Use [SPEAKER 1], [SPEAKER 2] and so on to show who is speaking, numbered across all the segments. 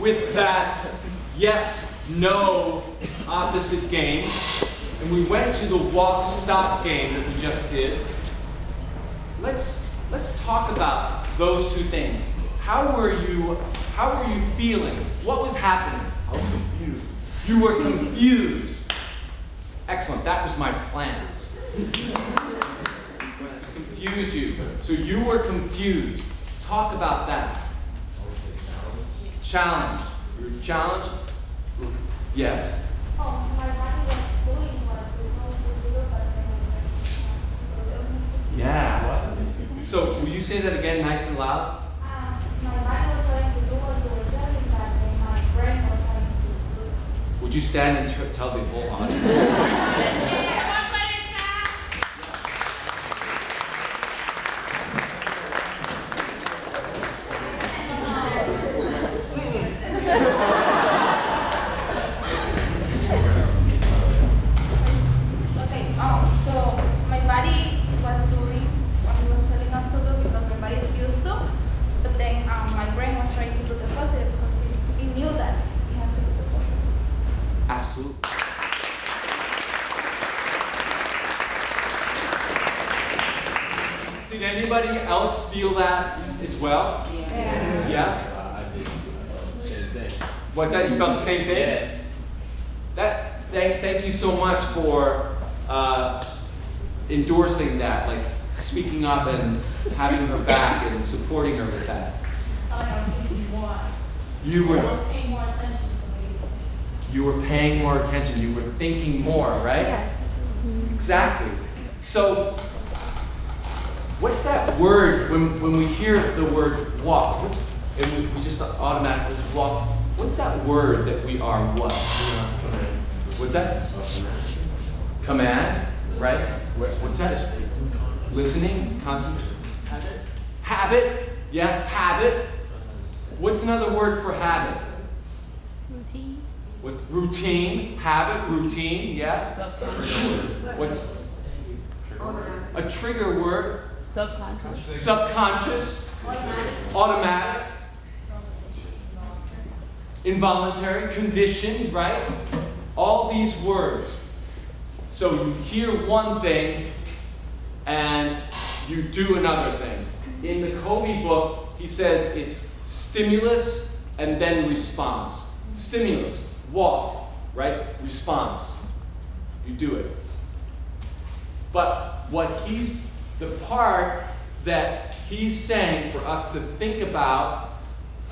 [SPEAKER 1] with that yes, no opposite game. And we went to the walk stop game that we just did. Let's let's talk about those two things. How were you how were you feeling? What was happening?
[SPEAKER 2] I was confused.
[SPEAKER 1] You were confused. Excellent. That was my plan. confuse you. So you were confused. Talk about that. Challenge. You're challenged? Yes.
[SPEAKER 3] Oh, my body was doing what it was supposed to do, but then
[SPEAKER 1] Yeah. So will you say that again nice and loud?
[SPEAKER 3] uh, my body was trying to do what you were telling, but then my brain was trying to do.
[SPEAKER 1] Would you stand and t- tell the whole audience?
[SPEAKER 3] Okay, um, so my body was doing what he was telling us to do because my body is used to, but then um, my brain was trying to do the positive because he, he knew that he had to do the positive.
[SPEAKER 1] Absolutely. Did anybody else feel that as well?
[SPEAKER 3] Yeah.
[SPEAKER 1] Yeah?
[SPEAKER 2] I did same thing.
[SPEAKER 1] What's that? You felt the same thing?
[SPEAKER 2] Yeah.
[SPEAKER 1] That thank thank you so much for uh, endorsing that, like speaking up and having her back and supporting her with that. I don't think you were
[SPEAKER 3] paying more attention to me.
[SPEAKER 1] you were paying more attention. You were thinking more, right? Exactly. So, what's that word when, when we hear the word walk? What's, and we, we just automatically walk. What's that word that we are what? What's that? Command, right? What's that? Listening, concentration. Habit. Habit. Yeah, habit. What's another word for habit?
[SPEAKER 4] Routine.
[SPEAKER 1] What's routine? Habit, routine, yeah. What's a trigger word?
[SPEAKER 4] Subconscious.
[SPEAKER 1] Subconscious, automatic, involuntary, conditioned, right? All these words. So you hear one thing and you do another thing. In the Covey book, he says it's stimulus and then response. Stimulus, walk, right? Response, you do it. But what he's, the part that he's saying for us to think about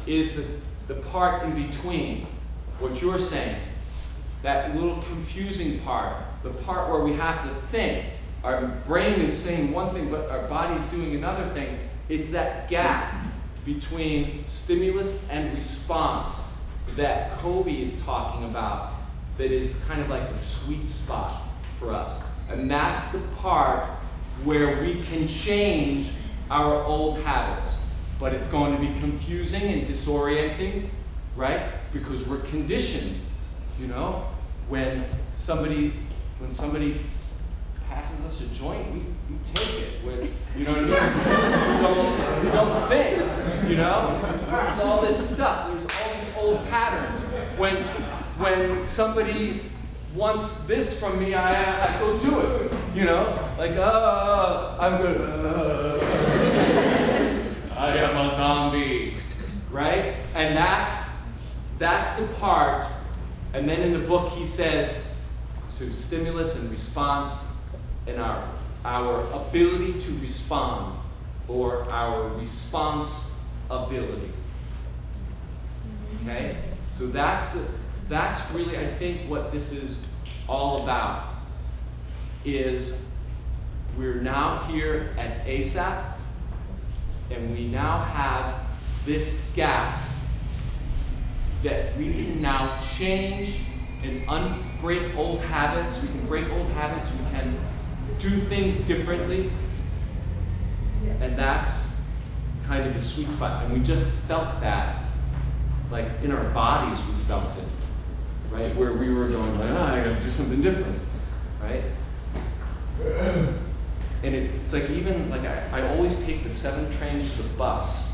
[SPEAKER 1] is the, the part in between what you're saying. That little confusing part, the part where we have to think. Our brain is saying one thing, but our body's doing another thing. It's that gap between stimulus and response that Covey is talking about that is kind of like the sweet spot for us. And that's the part where we can change our old habits. But it's going to be confusing and disorienting, right? Because we're conditioned, you know? When somebody when somebody passes us a joint, we, we take it. When, you know what I mean? we, don't, we don't think, you know? There's all this stuff. There's all these old patterns. When when somebody wants this from me, I, I go do it. You know, like, uh, I'm gonna, uh, I am a zombie, right? And that's that's the part. And then in the book he says, so stimulus and response, and our our ability to respond, or our response ability. Okay, so that's the that's really I think what this is all about. Is we're now here at ASAP, and we now have this gap that we can now change and unbreak old habits. We can break old habits. We can do things differently. And that's kind of the sweet spot. And we just felt that, like in our bodies, we felt it, right? Where we were going, like, oh, I gotta do something different, right? And it, it's like even like I, I always take the seven train to the bus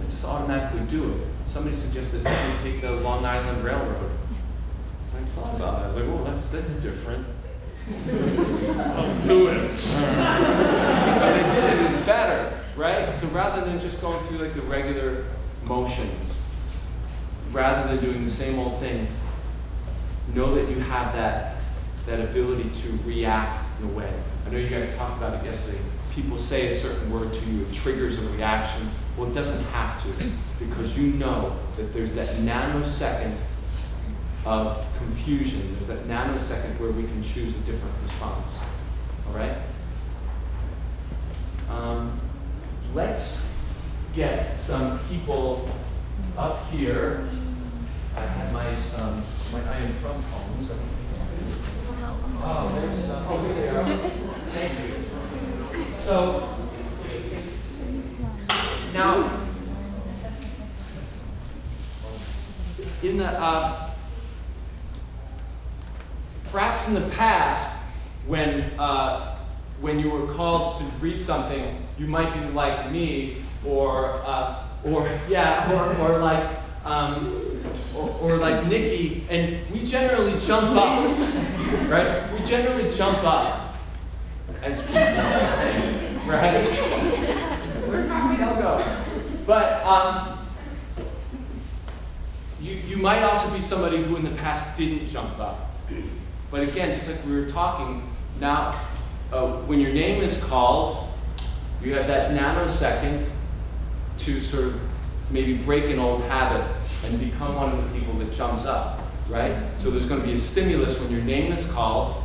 [SPEAKER 1] I just automatically do it. Somebody suggested that we take the Long Island Railroad. I thought about it. I was like, oh, that's that's different.
[SPEAKER 2] I'll do it.
[SPEAKER 1] but they did it, it is better, right? So rather than just going through like the regular motions, rather than doing the same old thing, know that you have that that ability to react in a way. I know you guys talked about it yesterday. People say a certain word to you, it triggers a reaction. Well, it doesn't have to, because you know that there's that nanosecond of confusion. There's that nanosecond where we can choose a different response. All right? Um, let's get some people up here. I had my, um, my I am from poems. Oh, there's, uh, oh, here they are. Thank you. So, now, in the, uh, perhaps in the past, when, uh, when you were called to read something, you might be like me, or, uh, or yeah, or, or like, um, or, or like Nikki, and we generally jump up, right? We generally jump up as people, right? Where'd Raphael go? But um, you, you might also be somebody who in the past didn't jump up. But again, just like we were talking, now uh, when your name is called, you have that nanosecond to sort of maybe break an old habit and become one of the people that jumps up, right? So there's going to be a stimulus when your name is called,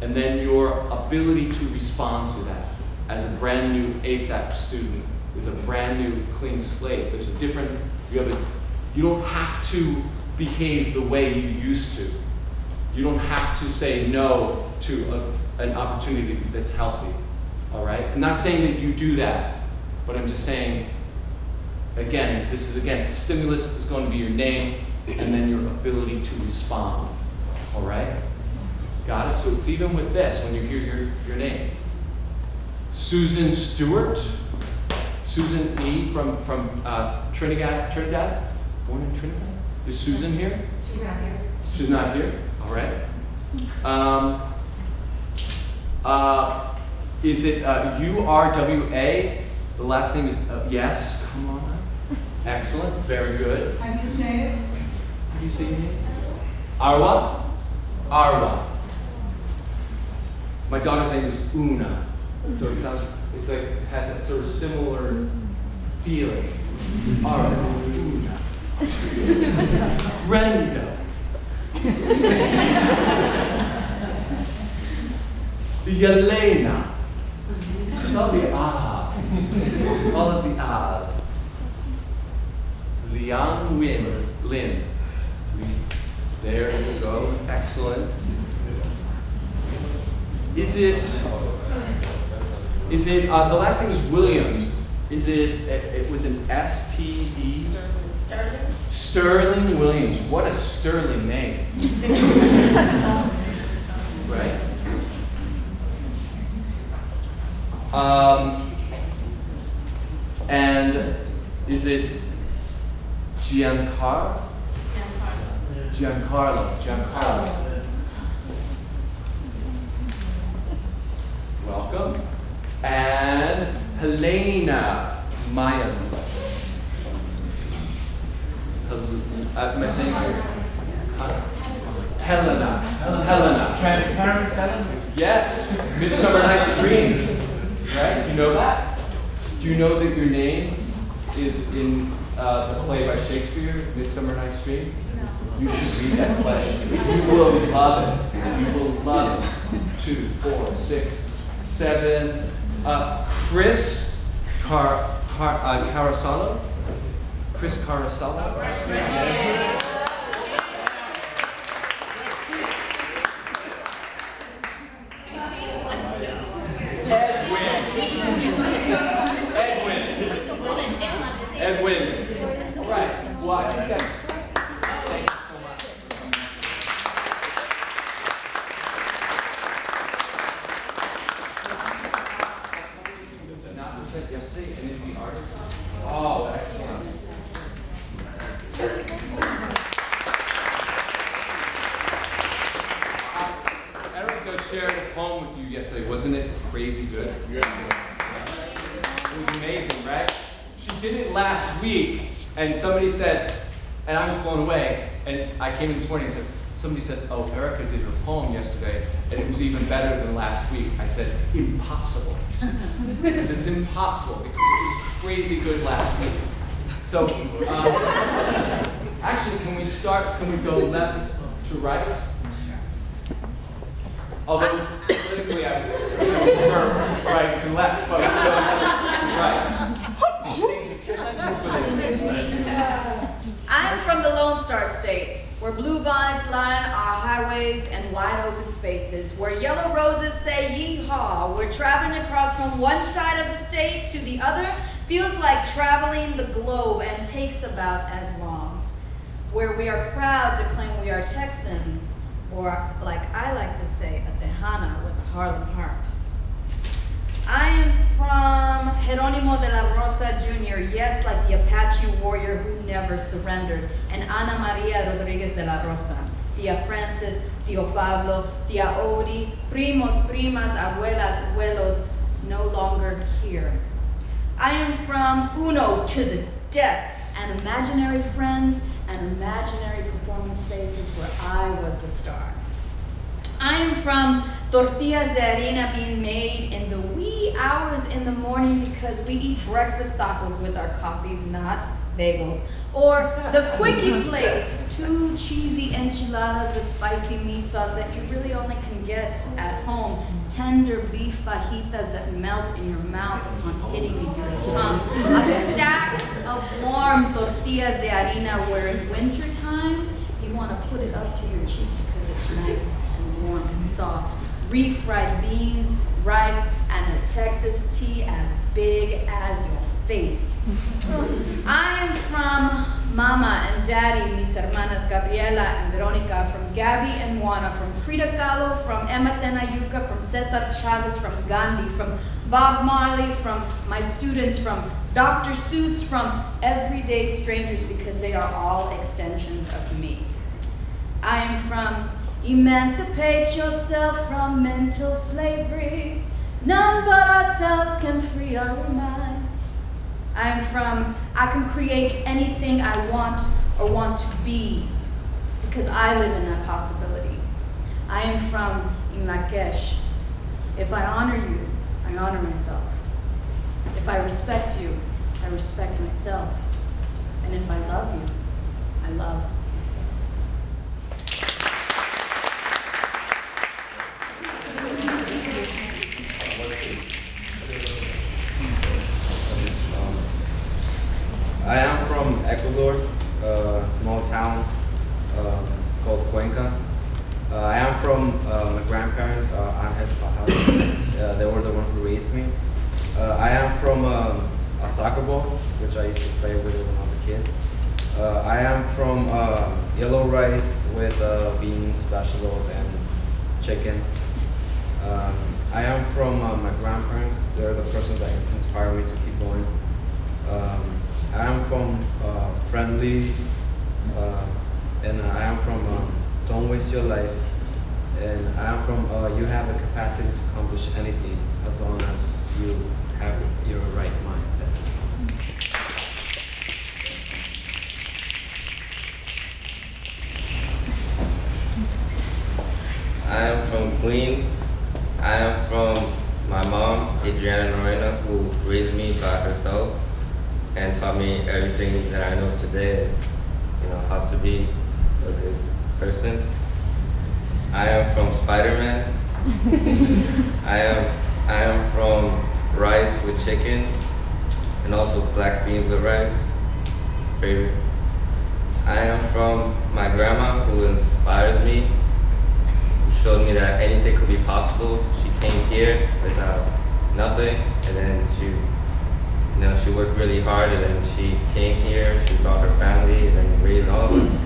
[SPEAKER 1] and then your ability to respond to that as a brand new ASAP student with a brand new clean slate. There's a different, you have a, you don't have to behave the way you used to. You don't have to say no to a, an opportunity that's healthy, all right? I'm not saying that you do that, but I'm just saying, again, this is again, stimulus is going to be your name and then your ability to respond, all right? Got it? So it's even with this when you hear your, your name. Susan Stewart, Susan E. from, from uh, Trinidad, Trinidad, born in Trinidad. Is Susan here?
[SPEAKER 5] She's not here.
[SPEAKER 1] She's not here? All right. Um, uh, is it uh, U-R-W-A? The last name is, uh, yes, come on. Excellent, very good.
[SPEAKER 5] How do you say it?
[SPEAKER 1] How do you say your name? Arwa? Arwa. My daughter's name is Una. So it sounds, it's like, it has that sort of similar feeling. Arwa, Una. Brenda. Yelena. All the ahs. All of the ahs. Liang Win. Lin. There you go. Excellent. Is it, is it, uh, the last name is Williams. Is it, uh, with an S T E? Sterling Williams. What a sterling name. right? Um, and is it Giancarlo? Giancarlo. Giancarlo. Welcome. And Helena Mayan. Am I saying? Helena. Helena.
[SPEAKER 2] Transparent Helena?
[SPEAKER 1] Yes, Midsummer Night's Dream. Right? Do you know that? Do you know that your name is in uh, the play by Shakespeare, Midsummer Night's Dream? You should read that play. You will love it. You will love it. Two, four, six, seven. Uh, Chris Car, Car, uh, Carasalo? Chris Carasalo? Edwin. Edwin. Edwin. Right. Well, I think that's. Thank you so much. Did not present yesterday, any of the artists? Oh, excellent. last week, and somebody said, and I was blown away, and I came in this morning and said, somebody said, oh, Erica did her poem yesterday, and it was even better than last week. I said, impossible. Because it's impossible, because it was crazy good last week. So, um, actually, can we start, can we go left to right? Although politically I prefer right to left, but right.
[SPEAKER 5] I'm from the Lone Star State, where blue bonnets line our highways and wide open spaces, where yellow roses say yeehaw, where traveling across from one side of the state to the other. Feels like traveling the globe and takes about as long, where we are proud to claim we are Texans, or like I like to say, a Tejana with a Harlem heart. I am from Jeronimo de la Rosa Jr., yes, like the Apache warrior who never surrendered, and Ana Maria Rodriguez de la Rosa, Tia Francis, Tio Pablo, Tia Odi, primos, primas, abuelas, abuelos, no longer here. I am from Uno to the death, and imaginary friends and imaginary performance spaces where I was the star. I am from tortillas de harina being made in the hours in the morning because we eat breakfast tacos with our coffees, not bagels. Or the quickie plate, two cheesy enchiladas with spicy meat sauce that you really only can get at home. Tender beef fajitas that melt in your mouth upon hitting in your tongue. A stack of warm tortillas de harina where in wintertime you want to put it up to your cheek because it's nice and warm and soft. Refried beans, rice, and a Texas tea as big as your face. I am from Mama and Daddy, mis hermanas Gabriela and Veronica, from Gabby and Juana, from Frida Kahlo, from Emma Tenayuca, from Cesar Chavez, from Gandhi, from Bob Marley, from my students, from Dr. Seuss, from everyday strangers because they are all extensions of me. I am from Emancipate yourself from mental slavery. None but ourselves can free our minds. I'm from I can create anything I want or want to be because I live in that possibility. I am from In Lak'ech. If I honor you, I honor myself. If I respect you, I respect myself. And if I love you, I love myself.
[SPEAKER 6] I am from Ecuador, a small town um, called Cuenca. Uh, I am from uh, my grandparents, uh, uh, they were the ones who raised me. Uh, I am from a soccer ball, which I used to play with when I was a kid. Uh, I am from uh, yellow rice with uh, beans, vegetables, and chicken. Um, I am from uh, my grandparents. They're the person that inspired me to keep going. Um, I am from uh, Friendly, uh, and I am from um, Don't Waste Your Life, and I am from uh, You have the capacity to accomplish anything as long as you have your right mindset.
[SPEAKER 7] I am from Queens. I am from my mom, Adriana Norena, who raised me by herself and taught me everything that I know today, you know, how to be a good person. I am from Spider-Man. I am I am from rice with chicken and also black beans with rice. Favorite. I am from my grandma who inspires me who showed me that anything could be possible. She came here without nothing, and then she, you know, she worked really hard, and then she came here. She brought her family, and raised all of us.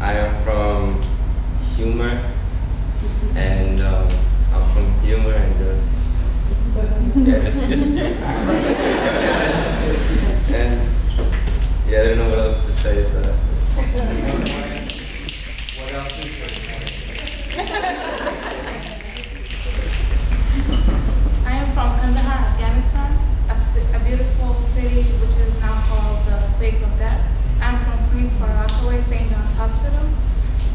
[SPEAKER 7] I am from humor, and um, I'm from humor and just yeah, just, just and yeah, I don't know what else to say, so
[SPEAKER 1] place of
[SPEAKER 3] death. I'm from Queens for Rockaway St. John's Hospital.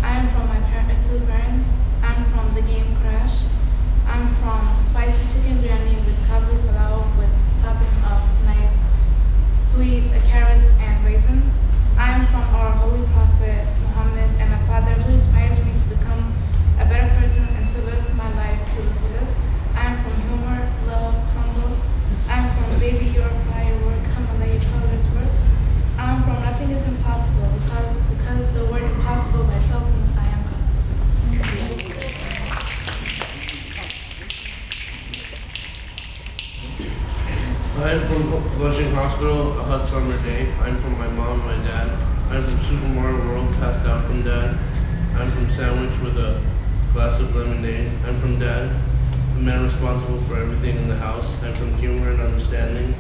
[SPEAKER 3] I am from my parent, two parents. I'm from the game Crash. I'm from spicy chicken biryani with kabli palao with topping of nice sweet carrots and raisins. I am from Our Holy Prophet I'm from
[SPEAKER 8] Flushing Hospital, a hot summer day. I'm from my mom and my dad. I'm from Super Mario World, passed out from dad. I'm from Sandwich with a glass of lemonade. I'm from dad, the man responsible for everything in the house. I'm from humor and understanding.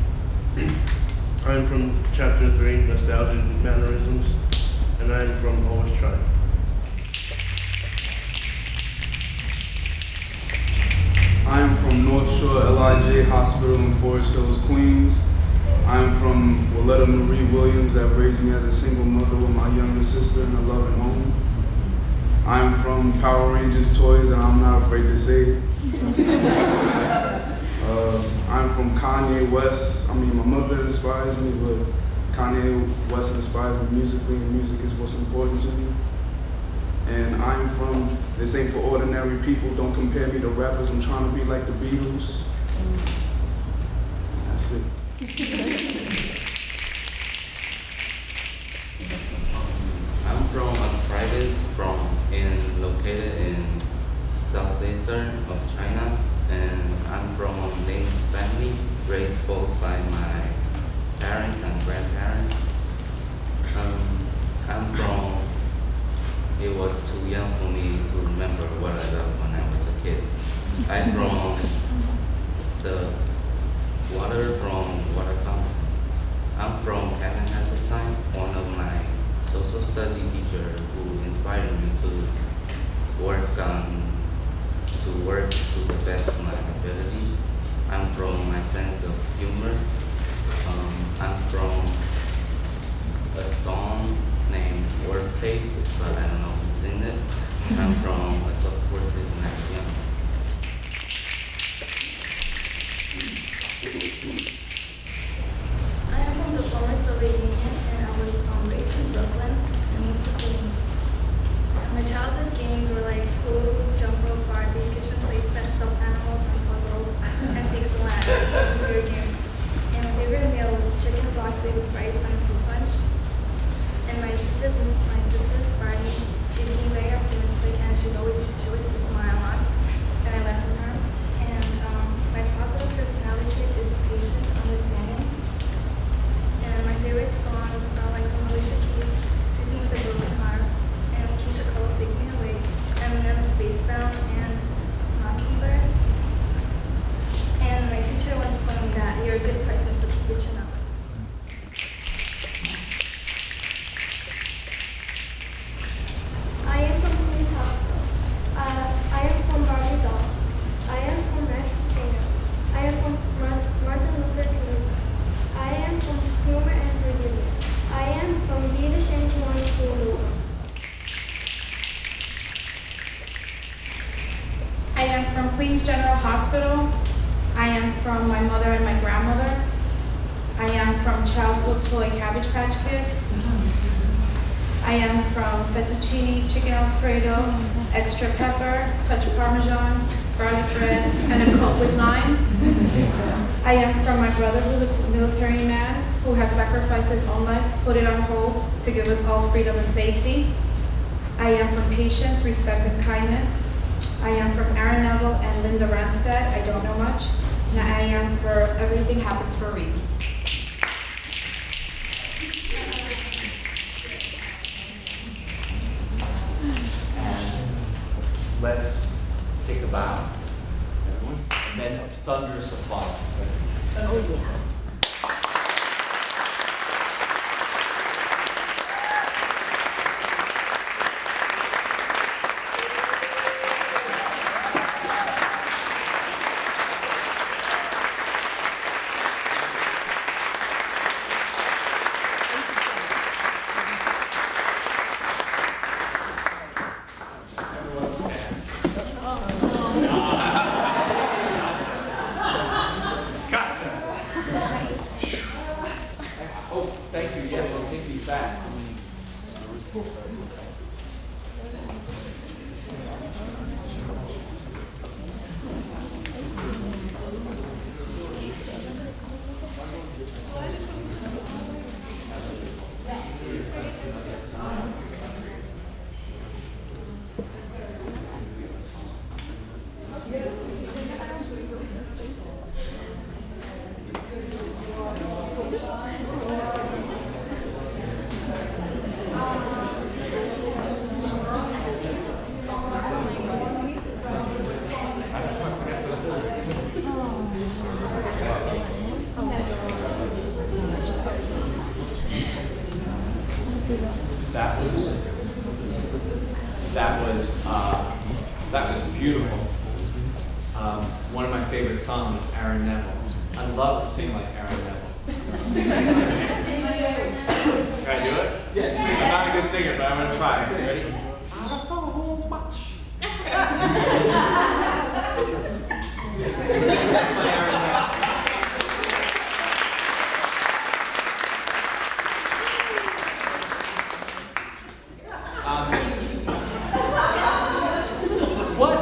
[SPEAKER 8] I'm from chapter three, nostalgic mannerisms. And I'm from always try.
[SPEAKER 9] I am from North Shore LIJ Hospital in Forest Hills, Queens. I am from Willetta Marie Williams that raised me as a single mother with my younger sister in a loving home. I am from Power Rangers toys and I'm not afraid to say it. uh, I'm from Kanye West. I mean, my mother inspires me, but Kanye West inspires me musically and music is what's important to me. And I'm from, this ain't for ordinary people, don't compare me to rappers, I'm trying to be like the Beatles. That's it.
[SPEAKER 10] I'm from a province from and located in southeastern of China, and I'm from Ling's family, raised both by my parents and grandparents. Um, I'm from. It was too young for me to remember what I loved when I was a kid. I'm from the water from water fountain. I'm from Kevin time. one of my social study teacher who inspired me to work on to work to the best of my ability. I'm from my sense of humor. Um, I'm from a song named Wordplay, but I don't know who sing it. I'm mm-hmm. from a supportive Nigerian.
[SPEAKER 11] I am from the former Soviet Union and I was um, raised in Brooklyn and moved to Queens. My childhood games were like hula hoop, jump rope, Barbie, kitchen play sets, stuffed animals, and puzzles, and snakes and ladders. That's a weird game. And my favorite meal was chicken broccoli with rice and a fruit punch. And my sisters and my sister inspired me. She became very optimistic and she's always she always has a smile on. And I learned from her. And um, my positive personality trait is patience and understanding. And my favorite songs are like from Alicia Keys, Sleeping with a Broken Heart, and Keyshia Cole, Take Me Away, Eminem, Spacebound, and Mockingbird. And my teacher once told me that you're a good person, so keep your chin up. I am from Queens Hospital. Uh, I am from Barbie Dolls. I am from Mashed Potatoes. I am from Mar- Martin Luther King. I am from Humor and Forgiveness. I am from Be the Change You Want to See in the World.
[SPEAKER 3] I am from Queens General Hospital. I am from my mother and my grandmother. I am from Childhood Toy Cabbage Patch Kids. I am from fettuccine, chicken alfredo, extra pepper, touch parmesan, garlic bread, and a coke with lime. I am from my brother who's a t- military man who has sacrificed his own life, put it on hold to give us all freedom and safety. I am from patience, respect, and kindness. I am from Aaron Neville and Linda Ronstadt. I don't know much. And I am for everything happens for a reason.
[SPEAKER 1] I love to sing like Aaron Neville. Can I do it? Yeah. I'm not a good singer, but I'm gonna try. Ready? I don't know much. That's my Aaron Neville. Um, what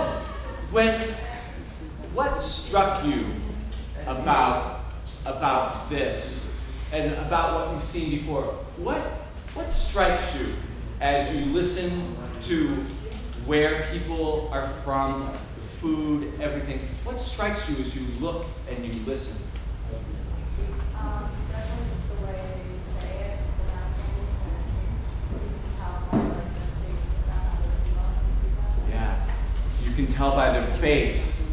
[SPEAKER 1] when what struck you about about this and about what you've seen before? What what strikes you as you listen to where people are from, the food, everything? What strikes you as you look and you listen?
[SPEAKER 12] Um, definitely just the way they say it, the naturals, and just how like their faces and how they feel.
[SPEAKER 1] Yeah. You can tell by their face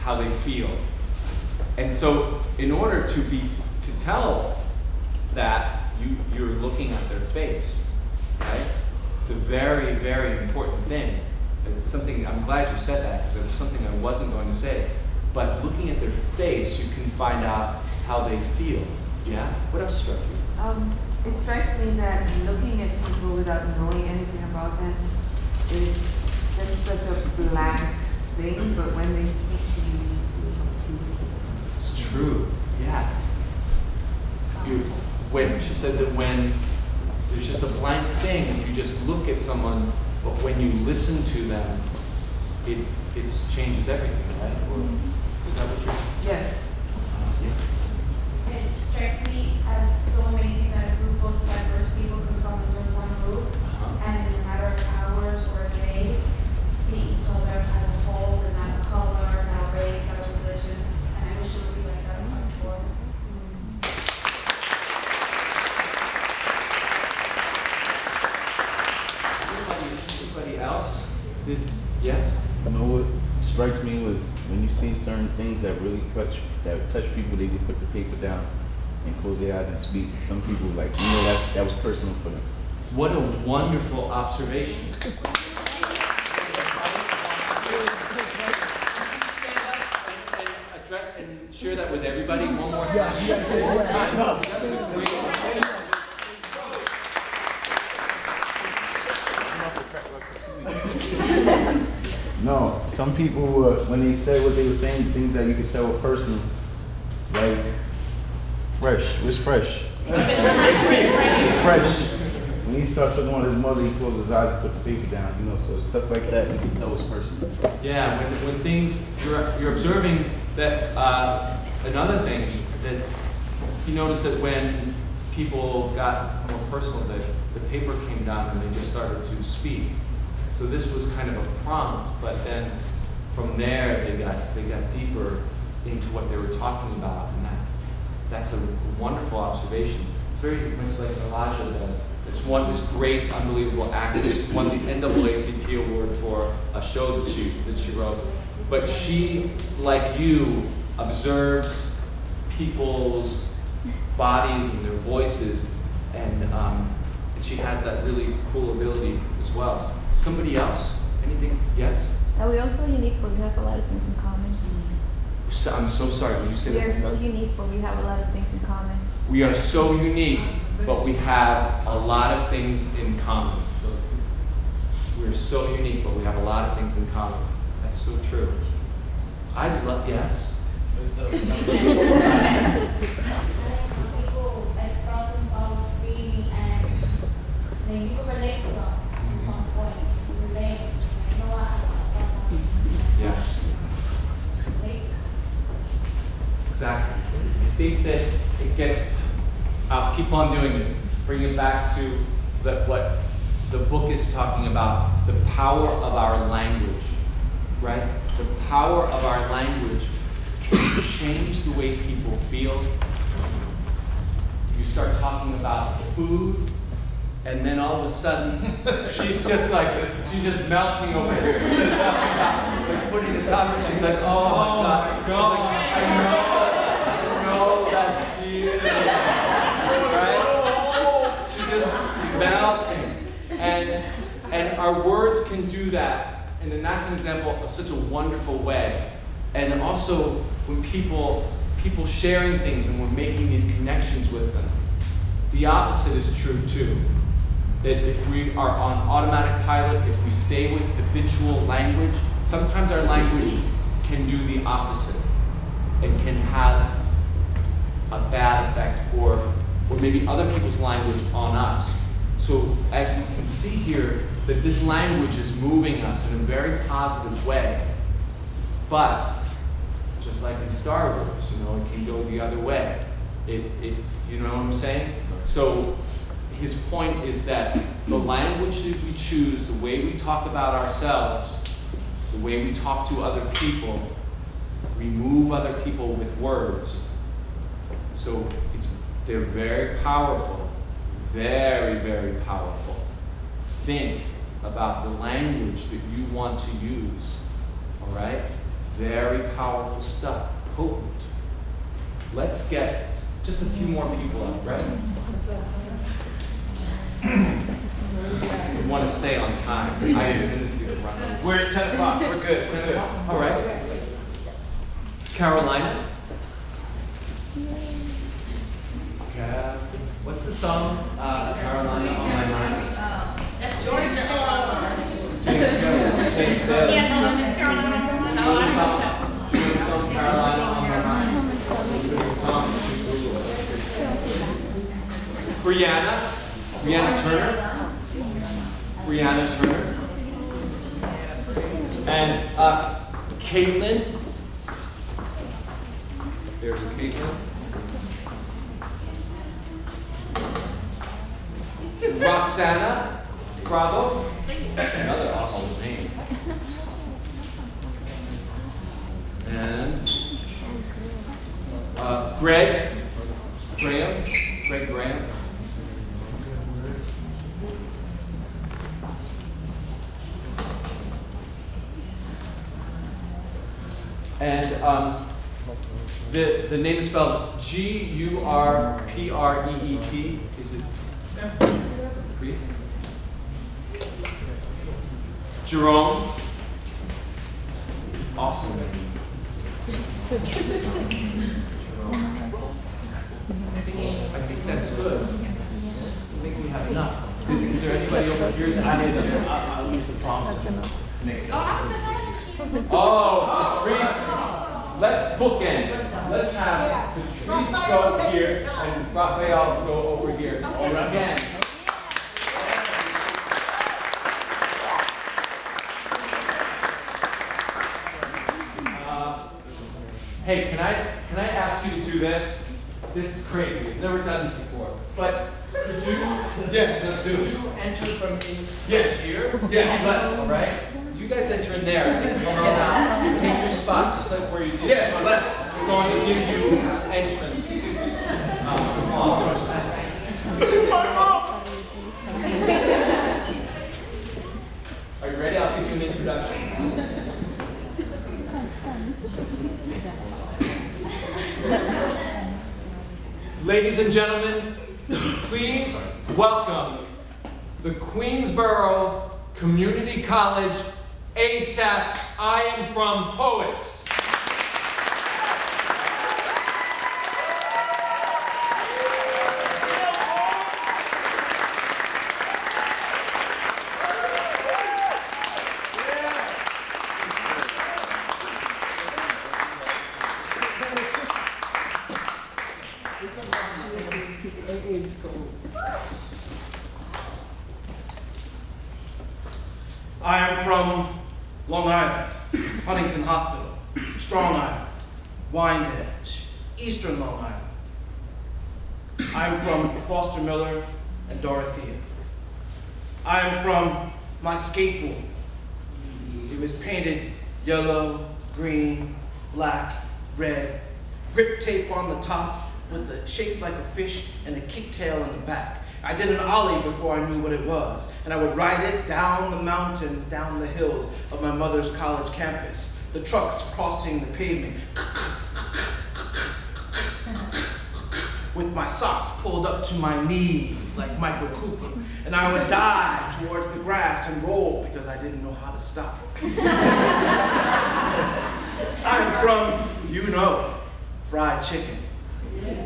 [SPEAKER 1] how they feel. And so in order to be to tell that you you're looking at their face, right? It's a very, very important thing. It's something I'm glad you said that because it was something I wasn't going to say. But looking at their face, you can find out how they feel. Yeah? What else struck you?
[SPEAKER 13] Um, it strikes me that looking at people without knowing anything about them is just such a blank thing, but when they speak to you, you see how beautiful.
[SPEAKER 1] It's true. Yeah. You, when she said that when there's just a blank thing if you just look at someone, but when you listen to them, it it changes everything, right? Or is that what you're?
[SPEAKER 13] Yes.
[SPEAKER 1] Uh, yeah.
[SPEAKER 12] It strikes me as so amazing that a group of diverse people can come into one group
[SPEAKER 1] Uh-huh.
[SPEAKER 12] and in a matter of hours or a day, see each other as a whole and not color, not race, not religion. And I wish it would be like that across the board.
[SPEAKER 1] Anybody, anybody else? Did yes?
[SPEAKER 14] You know what strikes me was when you see certain things that really touch that touch people, they would put the paper down and close their eyes and speak. Some people like you know that that was personal for them.
[SPEAKER 1] What a wonderful observation. And share that with everybody one more time.
[SPEAKER 2] Yeah, you gotta say it
[SPEAKER 1] One more
[SPEAKER 2] one
[SPEAKER 1] time.
[SPEAKER 2] time.
[SPEAKER 1] That was a great observation.
[SPEAKER 14] No, some people uh, when they said what they were saying, things that you could tell were personal, like fresh. What's fresh? fresh. When he starts talking about his mother, he closed his eyes and put the paper down. You know, so stuff like that you can tell was personal.
[SPEAKER 1] Yeah, when, when things, you're, you're observing that, uh, another thing, that he noticed that when people got more personal, that the paper came down and they just started to speak. So this was kind of a prompt, but then from there, they got, they got deeper into what they were talking about, and that, that's a wonderful observation. It's very much like Elijah does. This one, this great, unbelievable actress won the NAACP award for a show that she that she wrote. But she, like you, observes people's bodies and their voices, and, um, and she has that really cool ability as well. Somebody else? Anything? Yes.
[SPEAKER 15] Are we also unique, but we have a lot of things in common?
[SPEAKER 1] So, I'm so sorry. Would you say
[SPEAKER 15] We
[SPEAKER 1] that?
[SPEAKER 15] are so unique, but we have a lot of things in common.
[SPEAKER 1] We are so unique, but we have a lot of things in common. We're so unique, but we have a lot of things in common. That's so true. I love, yes?
[SPEAKER 12] people express themselves freely and Then you relate from, from point, you relate, you know what?
[SPEAKER 1] Yeah. Exactly. I think that it gets, I'll keep on doing this, bring it back to the, what the book is talking about, the power of our language, right? The power of our language can change the way people feel. You start talking about food, and then all of a sudden, she's just like this, she's just melting over here. Like putting the top, and she's like, oh, oh my god. She's like, I know, I know that feeling. Right? She's melting. And and our words can do that. And then that's an example of such a wonderful way. And also when people people sharing things and we're making these connections with them. The opposite is true too that if we are on automatic pilot, if we stay with habitual language, sometimes our language can do the opposite and can have a bad effect or, or maybe other people's language on us. So as we can see here, that this language is moving us in a very positive way. But just like in Star Wars, you know, it can go the other way. It, it, you know what I'm saying? So his point is that the language that we choose, the way we talk about ourselves, the way we talk to other people, we move other people with words. So it's, they're very powerful, very, very powerful. Think about the language that you want to use, all right? Very powerful stuff, potent. Let's get just a few more people up, right? We want to stay on time. I have a tendency to run. We're at 10 o'clock. We're good. 10 o'clock. All right. Carolina. Ca- What's the song? Uh, Carolina on my mind.
[SPEAKER 12] George
[SPEAKER 1] James Taylor. James Taylor.
[SPEAKER 12] Yes, I love Miss Carolina.
[SPEAKER 1] Do you know the song? Do you know the song Carolina on my mind? There's a song. Brianna. Brianna Turner. Brianna Turner. And uh, Caitlin. There's Caitlin. Roxana. Bravo. Another awesome name. And uh, Greg. Graham. Greg Graham. And um, the, the name is spelled G U R P R E E T. Is it? Priya? Jerome. Awesome name. Jerome. I think that's good. I think we have enough. Is there anybody over here that has?
[SPEAKER 2] I'll use the prompts. Next.
[SPEAKER 1] Oh, Patrice, let's bookend. it. Let's have Patrice go here and Raphael go over here. Again. Uh, Hey, can I, can I ask you to do this? This is crazy, I've never done this before. But could you, yes, let's do it. Could you enter from in
[SPEAKER 2] Yes.
[SPEAKER 1] here?
[SPEAKER 2] Yes, let's.
[SPEAKER 1] All right? Do you guys enter in there and come on out. Take your spot just like where you did.
[SPEAKER 2] Yes, let's.
[SPEAKER 1] We're going to give you entrance. Um, come on. Are you ready? I'll give you an introduction. Ladies and gentlemen, please welcome the Queensborough Community College ASAP I Am From Poets.
[SPEAKER 16] Fish and a kicktail in the back. I did an ollie before I knew what it was, and I would ride it down the mountains, down the hills of my mother's college campus. The trucks crossing the pavement with my socks pulled up to my knees like Michael Cooper. And I would dive towards the grass and roll because I didn't know how to stop. I'm from, you know, fried chicken.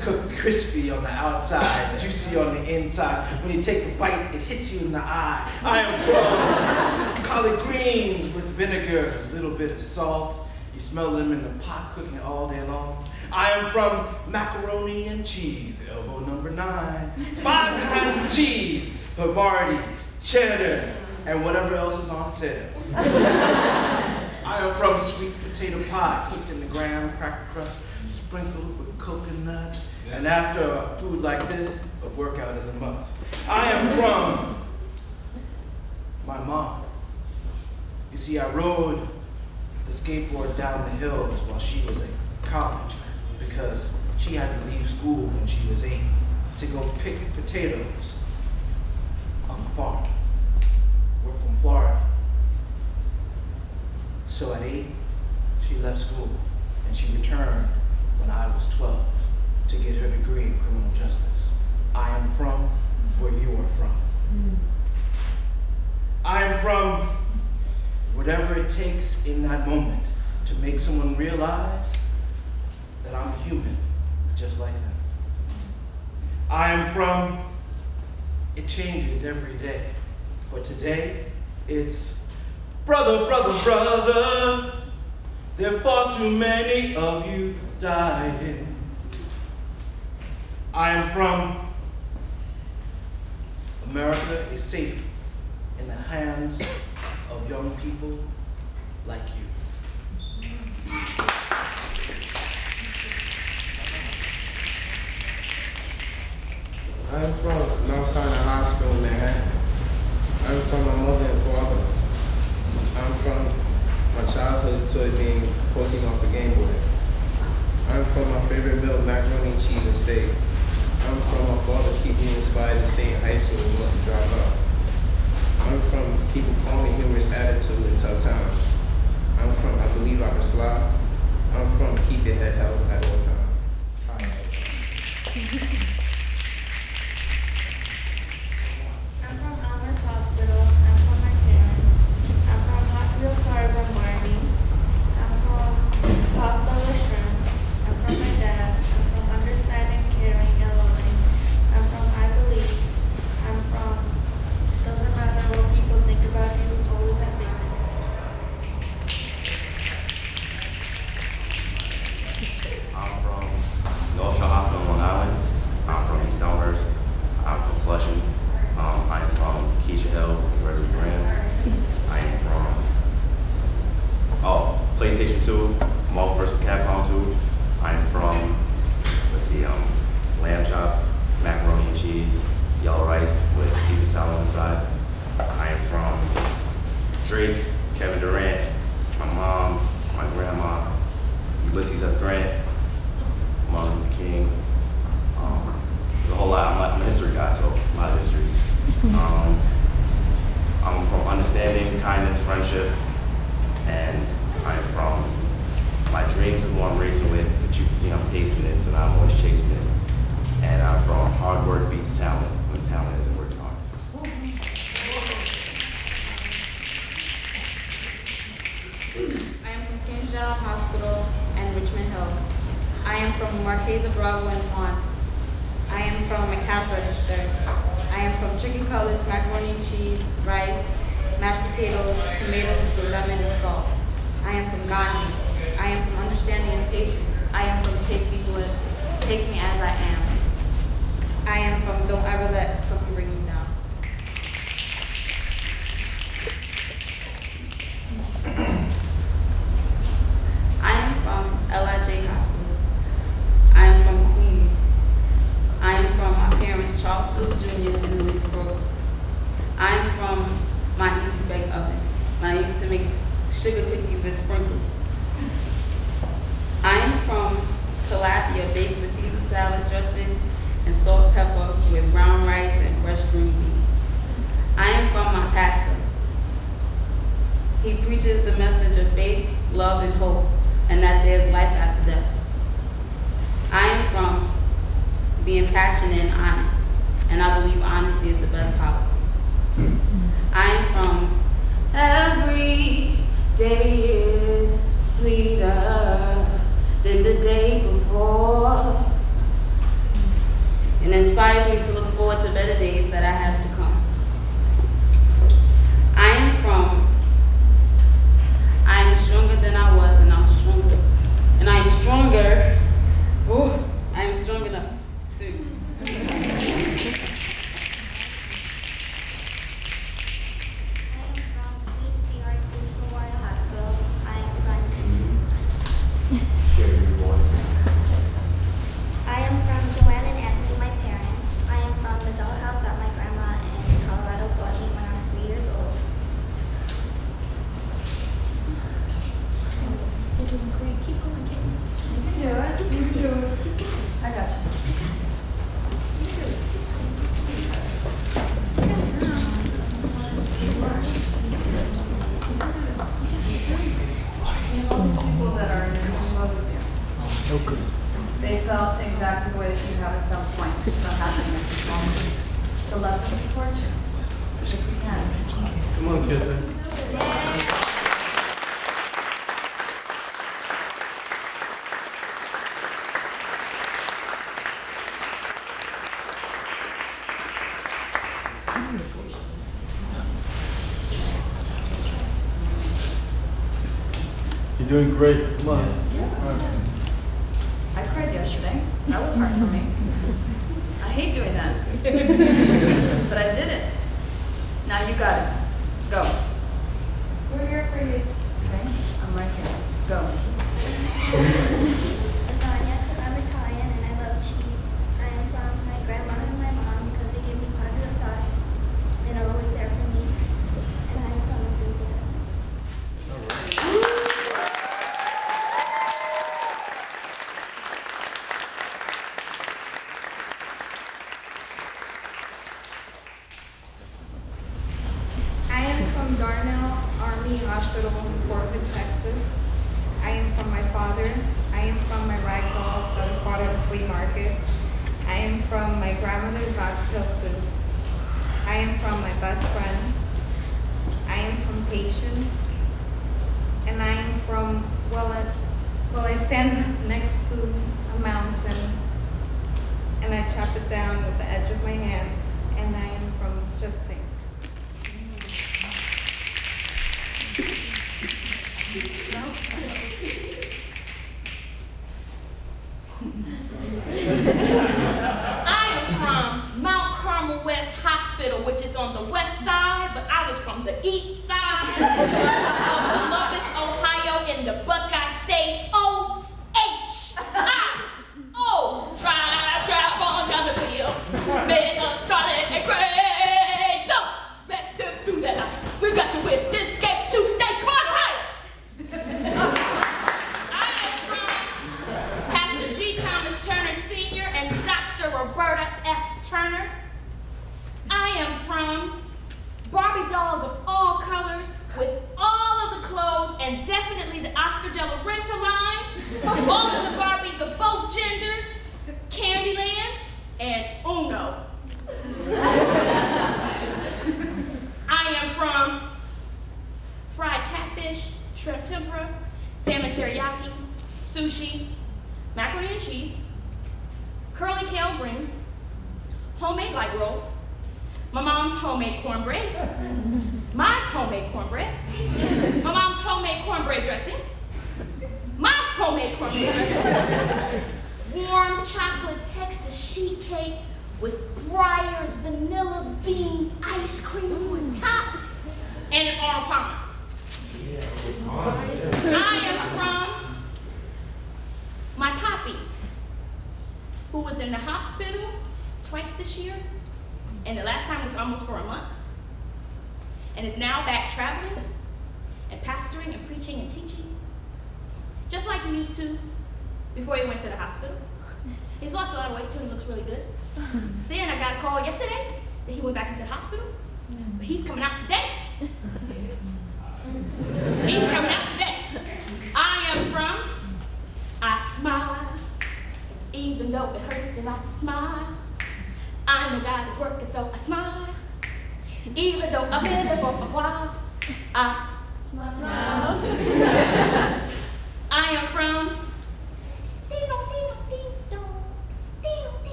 [SPEAKER 16] Cooked crispy on the outside, juicy on the inside. When you take a bite, it hits you in the eye. I am from collard greens with vinegar, a little bit of salt. You smell them in the pot cooking all day long. I am from macaroni and cheese, elbow number nine. Five kinds of cheese, Havarti, cheddar, and whatever else is on sale. I am from sweet potato pie, cooked in the graham cracker crust, sprinkled coconut. And after a food like this, a workout is a must. I am from my mom. You see, I rode the skateboard down the hills while she was in college because she had to leave school when she was eight to go pick potatoes on the farm. We're from Florida. So at eight, she left school and she returned when I was 12 to get her degree in criminal justice. I am from where you are from. I am from whatever it in that moment to make someone realize that I'm human, just like them. I am from, it changes every day, but today it's brother, brother, brother. There are far too many of you dying. I am from, America is safe in the hands of young people like you.
[SPEAKER 17] I'm from Mount Sinai Hospital, Manhattan. I'm from my mother and father. I'm from my childhood toy being poking off a Game Boy. I'm from my favorite meal, macaroni cheese and steak. I'm from my father keeping me inspired to stay in high school and not to drop out. I'm from a calm and humorous attitude in tough times. I'm from I believe I can fly. I'm from keep your head held at all times.
[SPEAKER 11] and
[SPEAKER 18] salt
[SPEAKER 19] pepper with brown rice and fresh green beans. I am from my pastor. He preaches the message of faith, love, and hope, and that there is life after death. I am from being passionate and honest, and I believe honesty is the best policy. I am from every day is sweeter than the day before and inspires me to look forward to better days that I have to come. I am from, I am stronger than I was, and I'm stronger, and I am stronger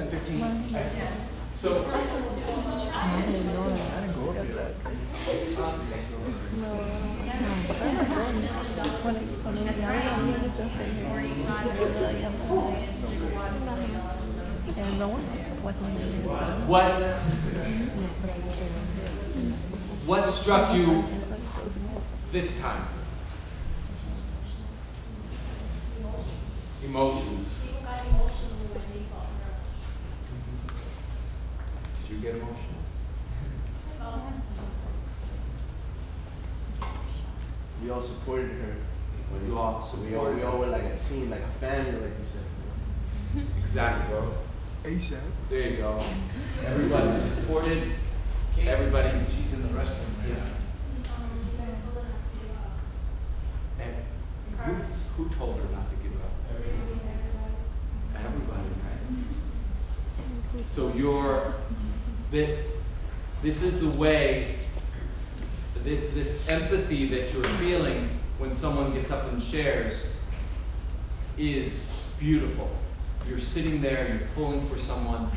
[SPEAKER 20] 10, 15? Yes.
[SPEAKER 21] So.
[SPEAKER 20] I didn't go up here.
[SPEAKER 1] What? What struck you this time? Emotions. You get emotional?
[SPEAKER 17] We all supported her.
[SPEAKER 1] You all so
[SPEAKER 17] We all,
[SPEAKER 1] supported
[SPEAKER 17] we all were like a team, like a family, like you said.
[SPEAKER 1] Exactly, bro.
[SPEAKER 17] ASAP.
[SPEAKER 1] There you go. Everybody supported, everybody.
[SPEAKER 16] She's in the restroom right now.
[SPEAKER 1] And who, who told her not to give up? Everybody. Everybody, right? So you're, that, this is the way, thi- this empathy that you're feeling when someone gets up and shares is beautiful. You're sitting there, and you're pulling for someone.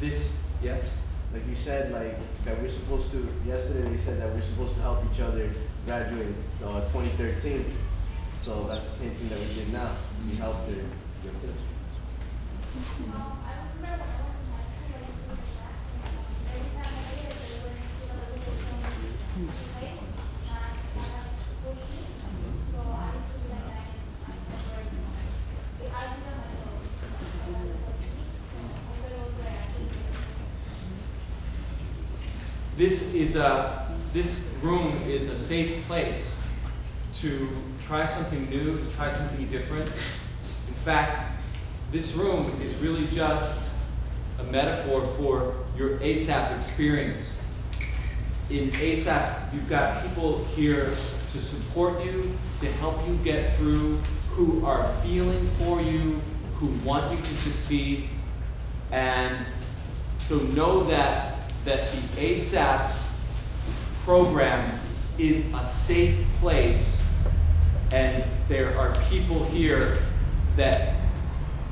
[SPEAKER 1] This, yes?
[SPEAKER 17] Like you said, like that we're supposed to. Yesterday they said that we're supposed to help each other graduate uh, 2013. So that's the same thing that we did now. We helped her. with this.
[SPEAKER 1] Is a, this room is a safe place to try something new, to try something different. In fact, this room is really just a metaphor for your ASAP experience. In ASAP, you've got people here to support you, to help you get through, who are feeling for you, who want you to succeed. And so know that, that the ASAP program is a safe place and there are people here that,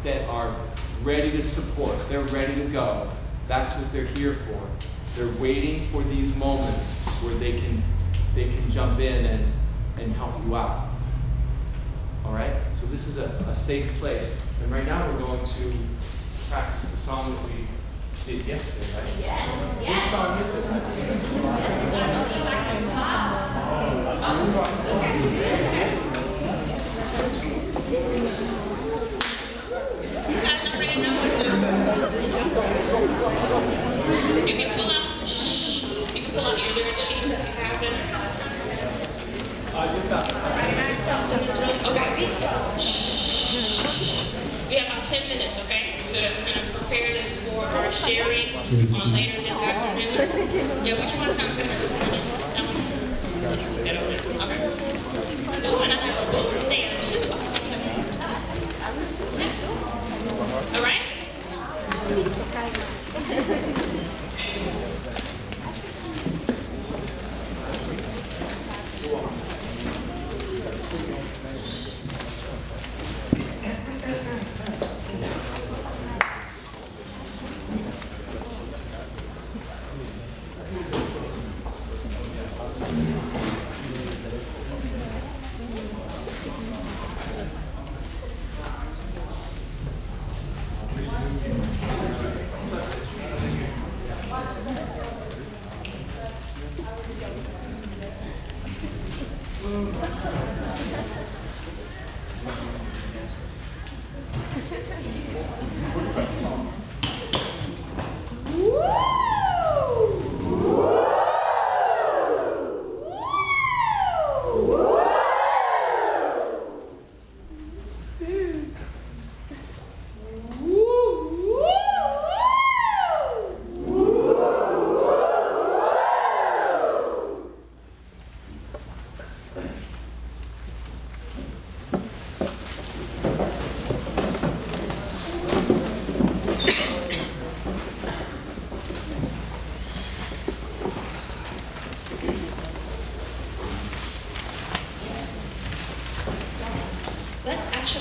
[SPEAKER 1] that are ready to support. They're ready to go. That's what they're here for. They're waiting for these moments where they can they can jump in and, and help you out. All right? So this is a, a safe place. And right now we're going to practice the song that we did yesterday, right?
[SPEAKER 19] Yes. yes.
[SPEAKER 1] What song is it?
[SPEAKER 19] I You can pull out sheets have Okay, we have about 10 minutes, okay, to kind of prepare this for our sharing on later this afternoon. Yeah, which one sounds better this morning? That one? Okay. I have a little stand too. All right?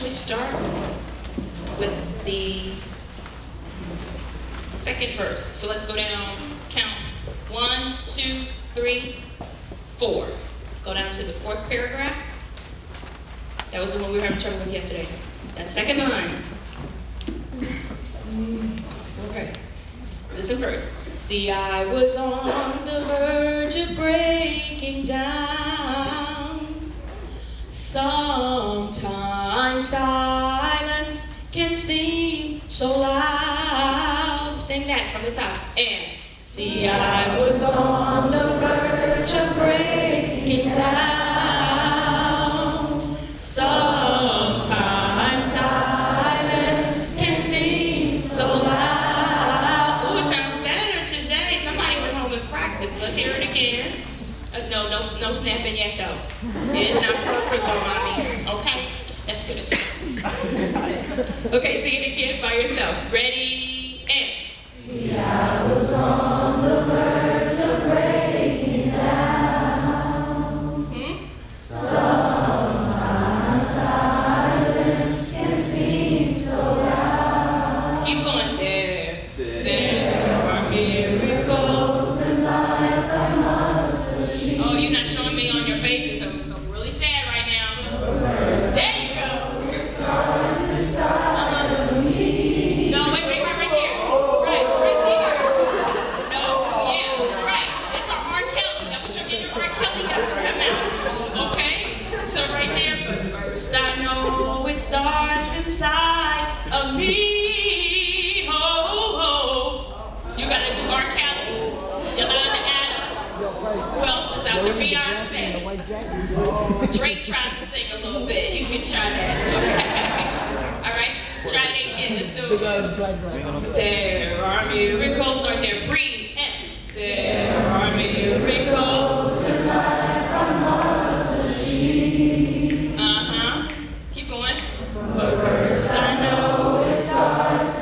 [SPEAKER 19] actually start with the second verse. So let's go down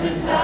[SPEAKER 19] to say.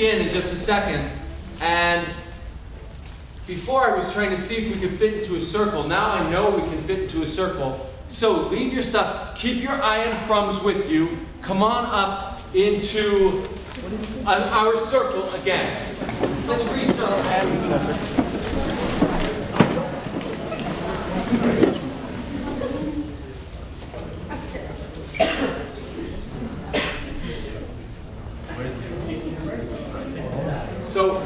[SPEAKER 1] Begin in just a second, and before I was trying to see if we could fit into a circle. Now I know we can fit into a circle. So leave your stuff. Keep your I am froms with you. Come on up into our circle again. Let's restart. So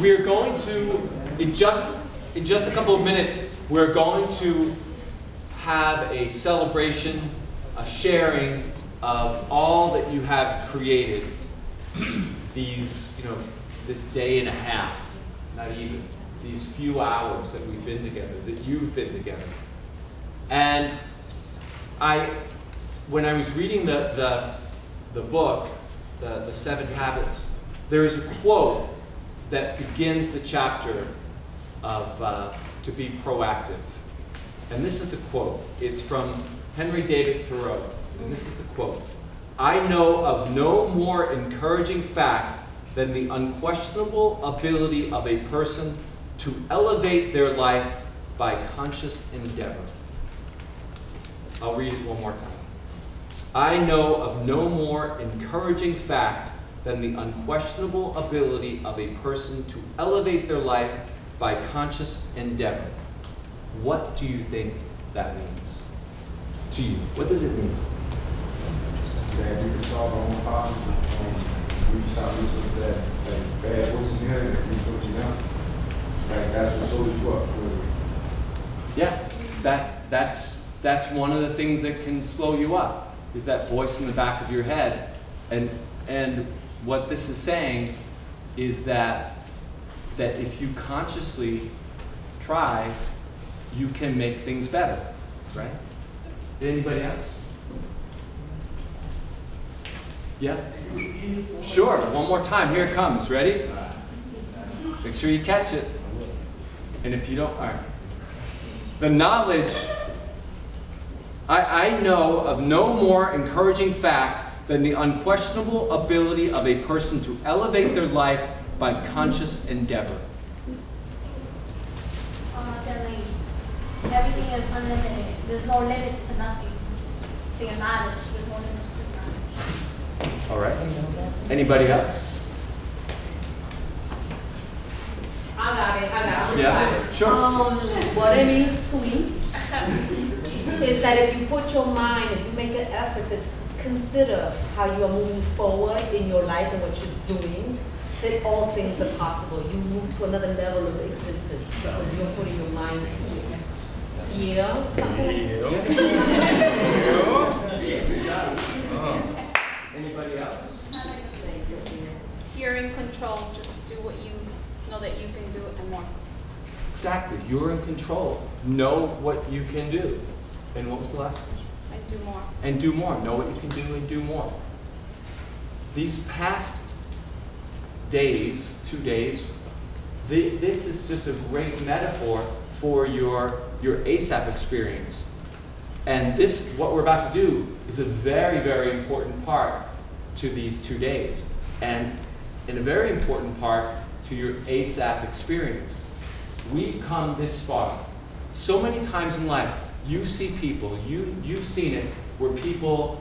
[SPEAKER 1] we're going to, in just, in just a couple of minutes, we're going to have a celebration, a sharing of all that you have created these, you know, this day and a half, not even, these few hours that we've been together, that you've been together. And I, when I was reading the, the, the book, the, the Seven Habits, there's a quote that begins the chapter of uh, to be proactive. And this is the quote. It's from Henry David Thoreau. And this is the quote. I know of no more encouraging fact than the unquestionable ability of a person to elevate their life by conscious endeavor. I'll read it one more time. I know of no more encouraging fact than the unquestionable ability of a person to elevate their life by conscious endeavor. What do you think that means to you? What does it mean?
[SPEAKER 22] That you can solve our own problems and stop listening to that, that bad voice in your head that can put you down. Like that's what slows you up. Really.
[SPEAKER 1] Yeah, that, that's, that's one of the things that can slow you up, is that voice in the back of your head. And, and what this is saying is that, that if you consciously try, you can make things better, right? Anybody else? Yeah? Sure, one more time. Here it comes. Ready? Make sure you catch it. And if you don't, all right. The knowledge, I, I know of no more encouraging fact than the unquestionable ability of a person to elevate their life by conscious endeavor.
[SPEAKER 23] Everything is unlimited. There's no to nothing. To your knowledge, there's no limits to knowledge.
[SPEAKER 1] All right. Anybody else?
[SPEAKER 4] I got it, I got it.
[SPEAKER 1] Yeah, sure.
[SPEAKER 4] Um, what it means to me is that if you put your mind, if you make an effort to consider how you are moving forward in your life and what you're doing, that all things are possible. You move to another level of existence because you're putting your mind to it. Yeah?
[SPEAKER 1] Anybody else?
[SPEAKER 3] You're in control. Just do what you know that you can do and more.
[SPEAKER 1] Exactly. You're in control. Know what you can do. And what was the last question?
[SPEAKER 3] And do more.
[SPEAKER 1] And do more. Know what you can do and do more. These past days, two days, the, this is just a great metaphor for your, your ASAP experience. And this, what we're about to do, is a very, very important part to these two days. And, and a very important part to your ASAP experience. We've come this far. So many times in life, you see people, you, you've seen it, where people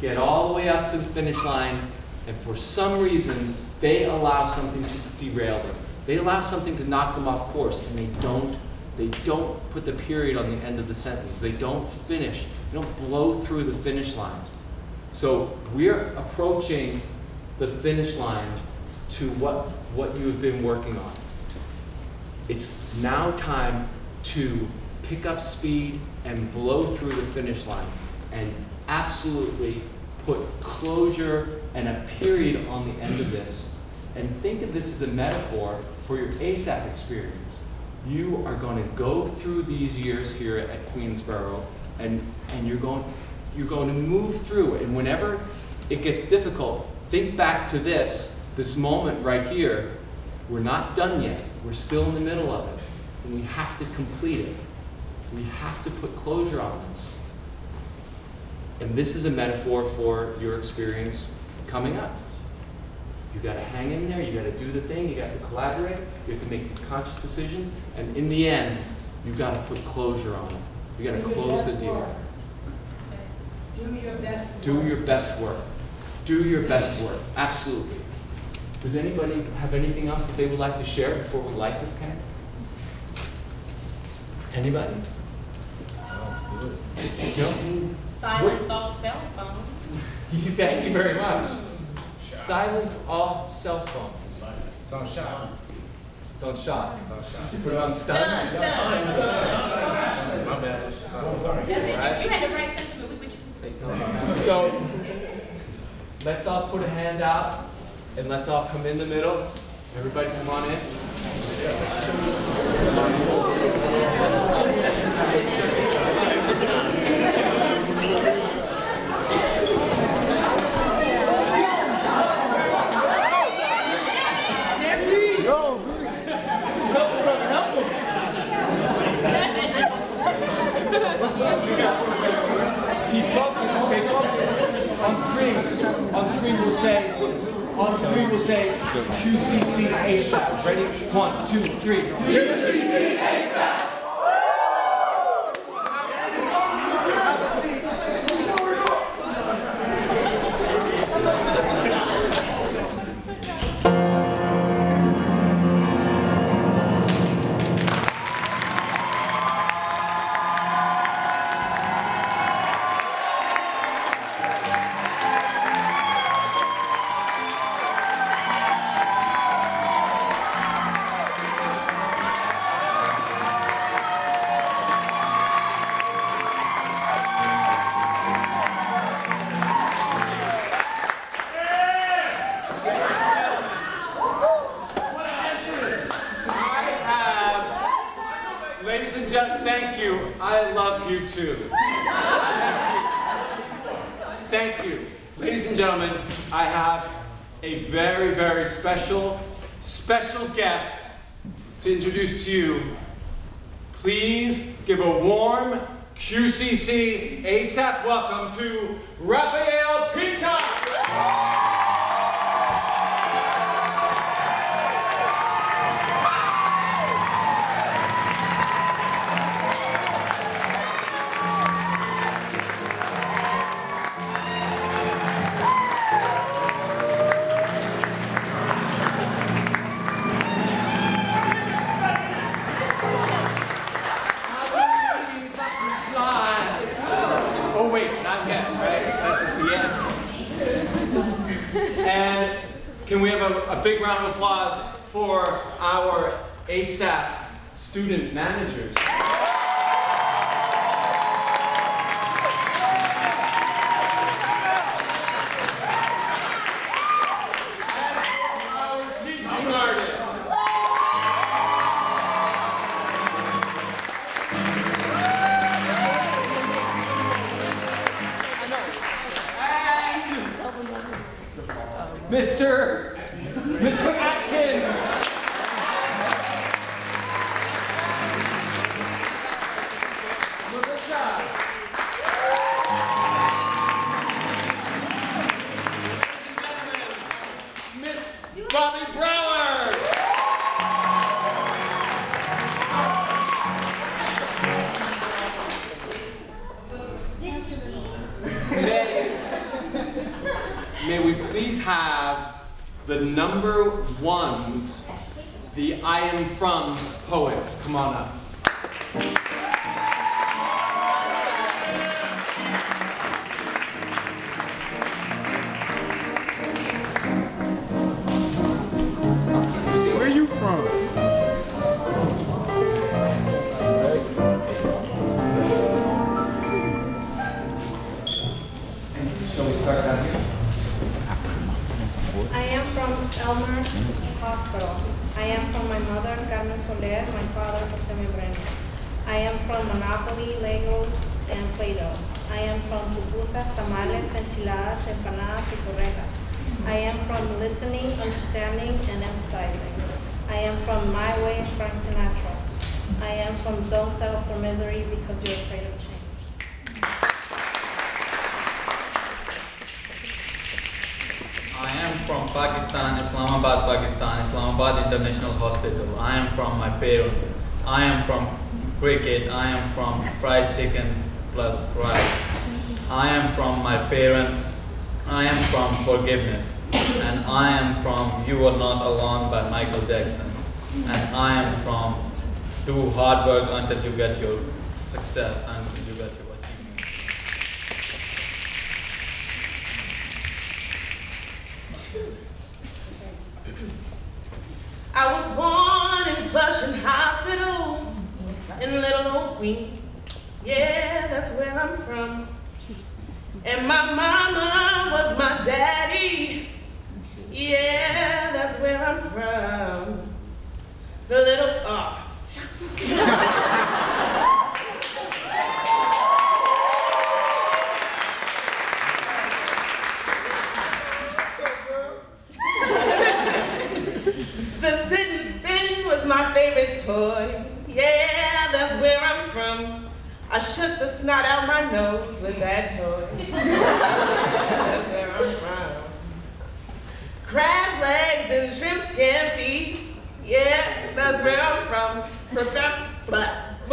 [SPEAKER 1] get all the way up to the finish line, and for some reason, they allow something to derail them. They allow something to knock them off course, and they don't, they don't put the period on the end of the sentence. They don't finish. They don't blow through the finish line. So we're approaching the finish line to what, what you have been working on. It's now time to pick up speed and blow through the finish line and absolutely put closure and a period on the end of this. And think of this as a metaphor for your ASAP experience. You are going to go through these years here at Queensborough and, and you're, going, you're going to move through. And whenever it gets difficult, think back to this, this moment right here. We're not done yet. We're still in the middle of it. And we have to complete it. We have to put closure on this. And this is a metaphor for your experience coming up. You gotta hang in there, you gotta do the thing, you got to collaborate, you have to make these conscious decisions, and in the end, you gotta put closure on it. You gotta
[SPEAKER 24] Do
[SPEAKER 1] close the deal.
[SPEAKER 24] work. Do your best. work.
[SPEAKER 1] Do your best work. Do your best work, absolutely. Does anybody have anything else that they would like to share before we light this candle? Anybody? No?
[SPEAKER 19] Silence all cell phones.
[SPEAKER 1] Thank you very much. Silence all cell phones.
[SPEAKER 22] It's on shot.
[SPEAKER 1] It's on shot.
[SPEAKER 22] It's on shot.
[SPEAKER 1] Put it on stun.
[SPEAKER 19] Stun, stun.
[SPEAKER 22] My bad. I'm sorry.
[SPEAKER 19] You had the right sentiment. We with you.
[SPEAKER 1] So, let's all put a hand out and let's all come in the middle. Everybody come on in. Keep focused, stay focused. On three, on three we'll say, on three we'll say QCC ASAP. Ready? One, two, three. QCC ASAP. Welcome to for our ASAP student managers?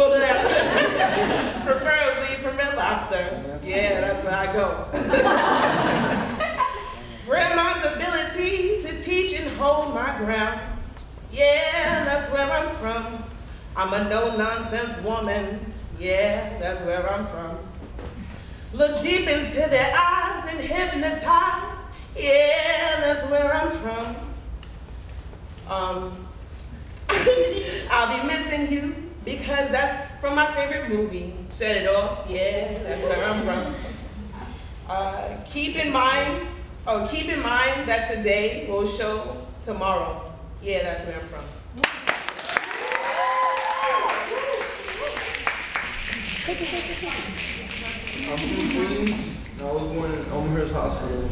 [SPEAKER 25] Preferably from Red Lobster. Yeah, that's where I go. Grandma's ability to teach and hold my ground. Yeah, that's where I'm from. I'm a no-nonsense woman. Yeah, that's where I'm from. Look deep into their eyes and hypnotize. Yeah, that's where I'm from. Um, I'll be missing you because that's from my favorite movie, Set It Off. Yeah, that's where I'm from. Uh, keep in mind, oh, keep in mind that today will show tomorrow. Yeah, that's where I'm from.
[SPEAKER 26] I'm from Queens. I was born in Elmhurst Hospital.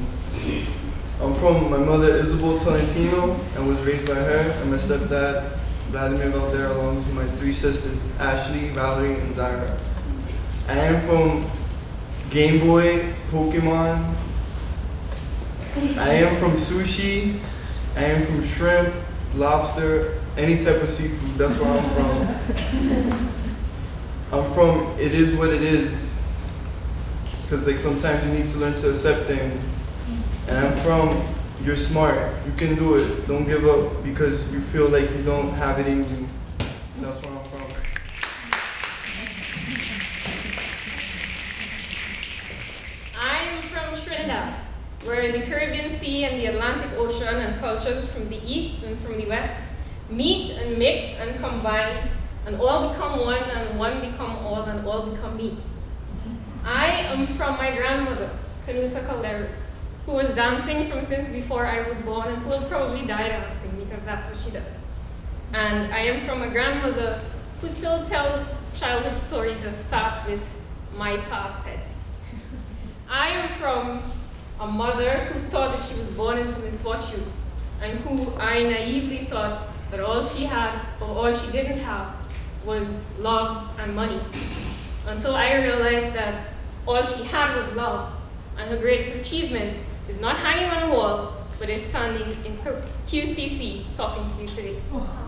[SPEAKER 26] I'm from my mother Isabel Tolentino and was raised by her and my stepdad Vladimir Valdera along with my three sisters Ashley, Valerie, and Zyra. I am from Game Boy, Pokemon. I am from sushi. I am from shrimp, lobster, any type of seafood. That's where I'm from. I'm from it is what it is. Cause like sometimes you need to learn to accept things. And I'm from you're smart. You can do it. Don't give up because you feel like you don't have it in you. That's where I'm from.
[SPEAKER 27] I'm from Trinidad, where the Caribbean Sea and the Atlantic Ocean and cultures from the east and from the west meet and mix and combine, and all become one, and one become all, and all become me. I am from my grandmother, Kanusa Calderu, who was dancing from since before I was born and who will probably die dancing because that's what she does. And I am from a grandmother who still tells childhood stories that starts with my past head. I am from a mother who thought that she was born into misfortune and who I naively thought that all she had or all she didn't have was love and money. Until I realized that all she had was love and her greatest achievement is not hanging on a wall, but is standing in QCC talking to you today. Oh.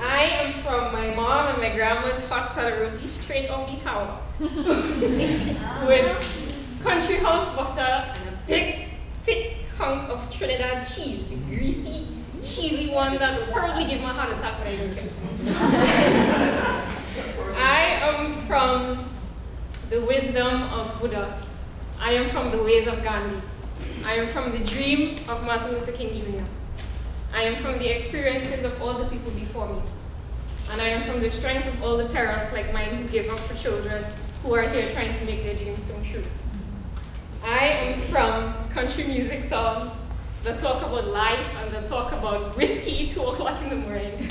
[SPEAKER 27] I am from my mom and my grandma's hot salad roti straight off the tawa with country house butter and a big, thick hunk of Trinidad cheese, the greasy, cheesy one that would probably give a heart attack when I drink it. I am from the wisdom of Buddha. I am from the ways of Gandhi. I am from the dream of Martin Luther King Jr. I am from the experiences of all the people before me. And I am from the strength of all the parents like mine who give up for children who are here trying to make their dreams come true. I am from country music songs that talk about life and that talk about risky two o'clock in the morning.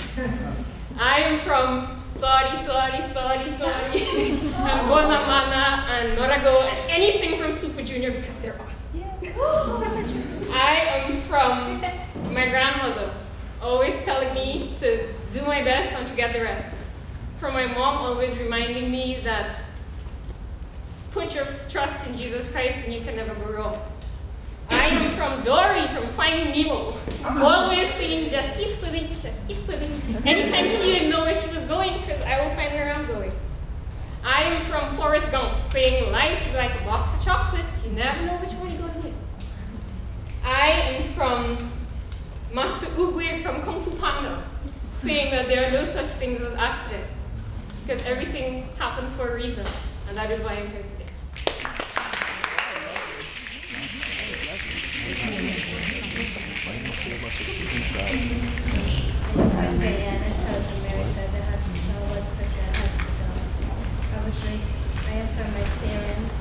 [SPEAKER 27] I am from Sorry, Sorry, Sorry, Sorry, and Bonamana and Norago and anything from Super Junior because they're awesome. I am from my grandmother, always telling me to do my best and forget the rest. From my mom, always reminding me that put your trust in Jesus Christ and you can never go wrong. I am from Dory from Finding Nemo, always saying just keep swimming, just keep swimming. Anytime she didn't know where she was going, because I will find where I'm going. I am from Forrest Gump, saying life is like a box of chocolates, you never know which one you're going to get. I am from Master Oogway from Kung Fu Panda, saying that there are no such things as accidents, because everything happens for a reason, and that is why I'm here today.
[SPEAKER 16] I am from my parents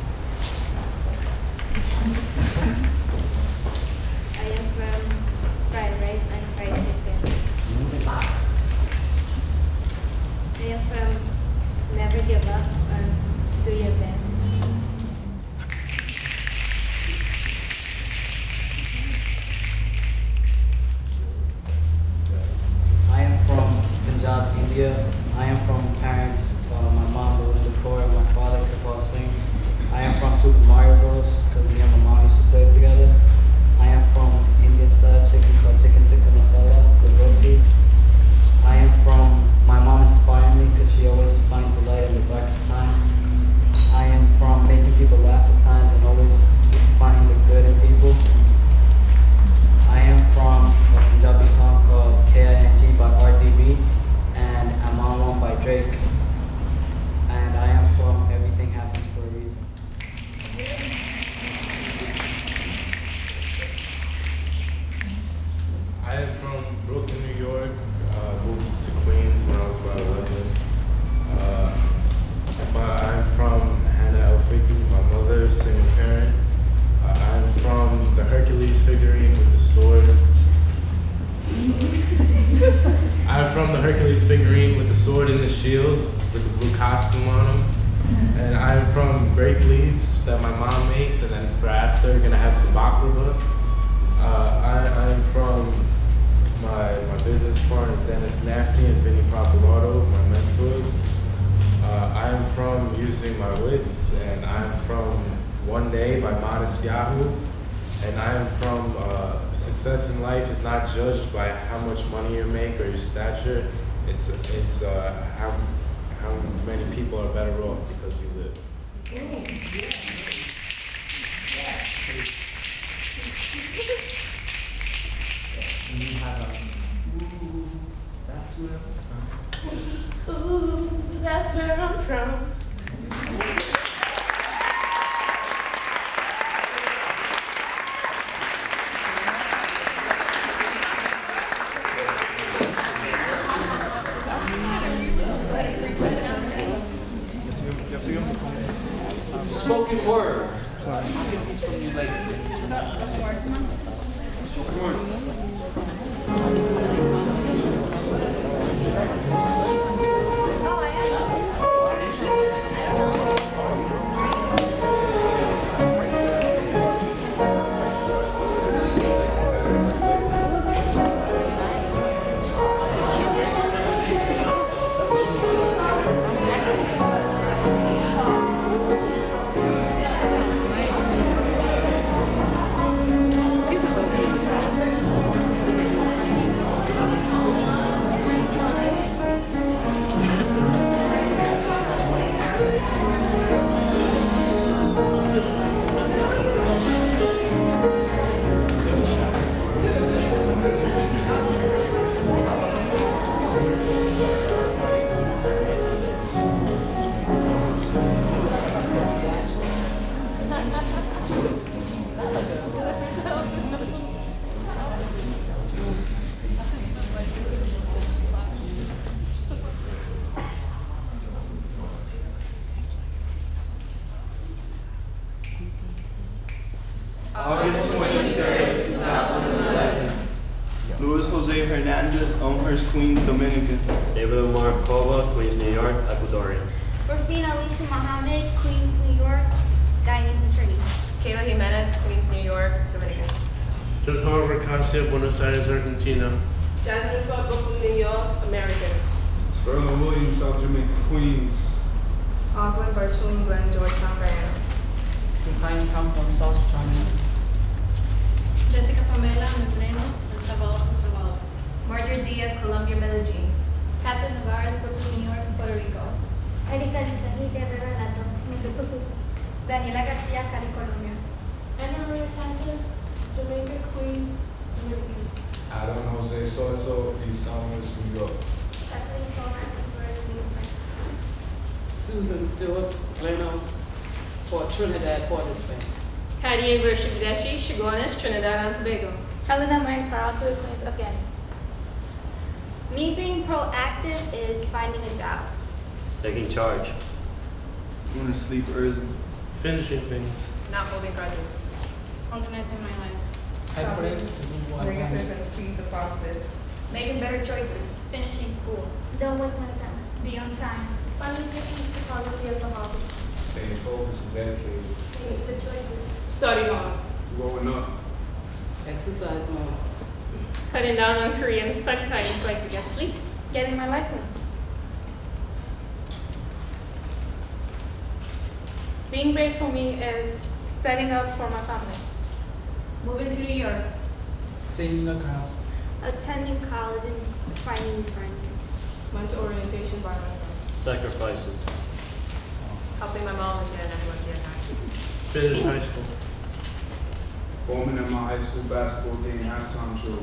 [SPEAKER 9] basketball game halftime show.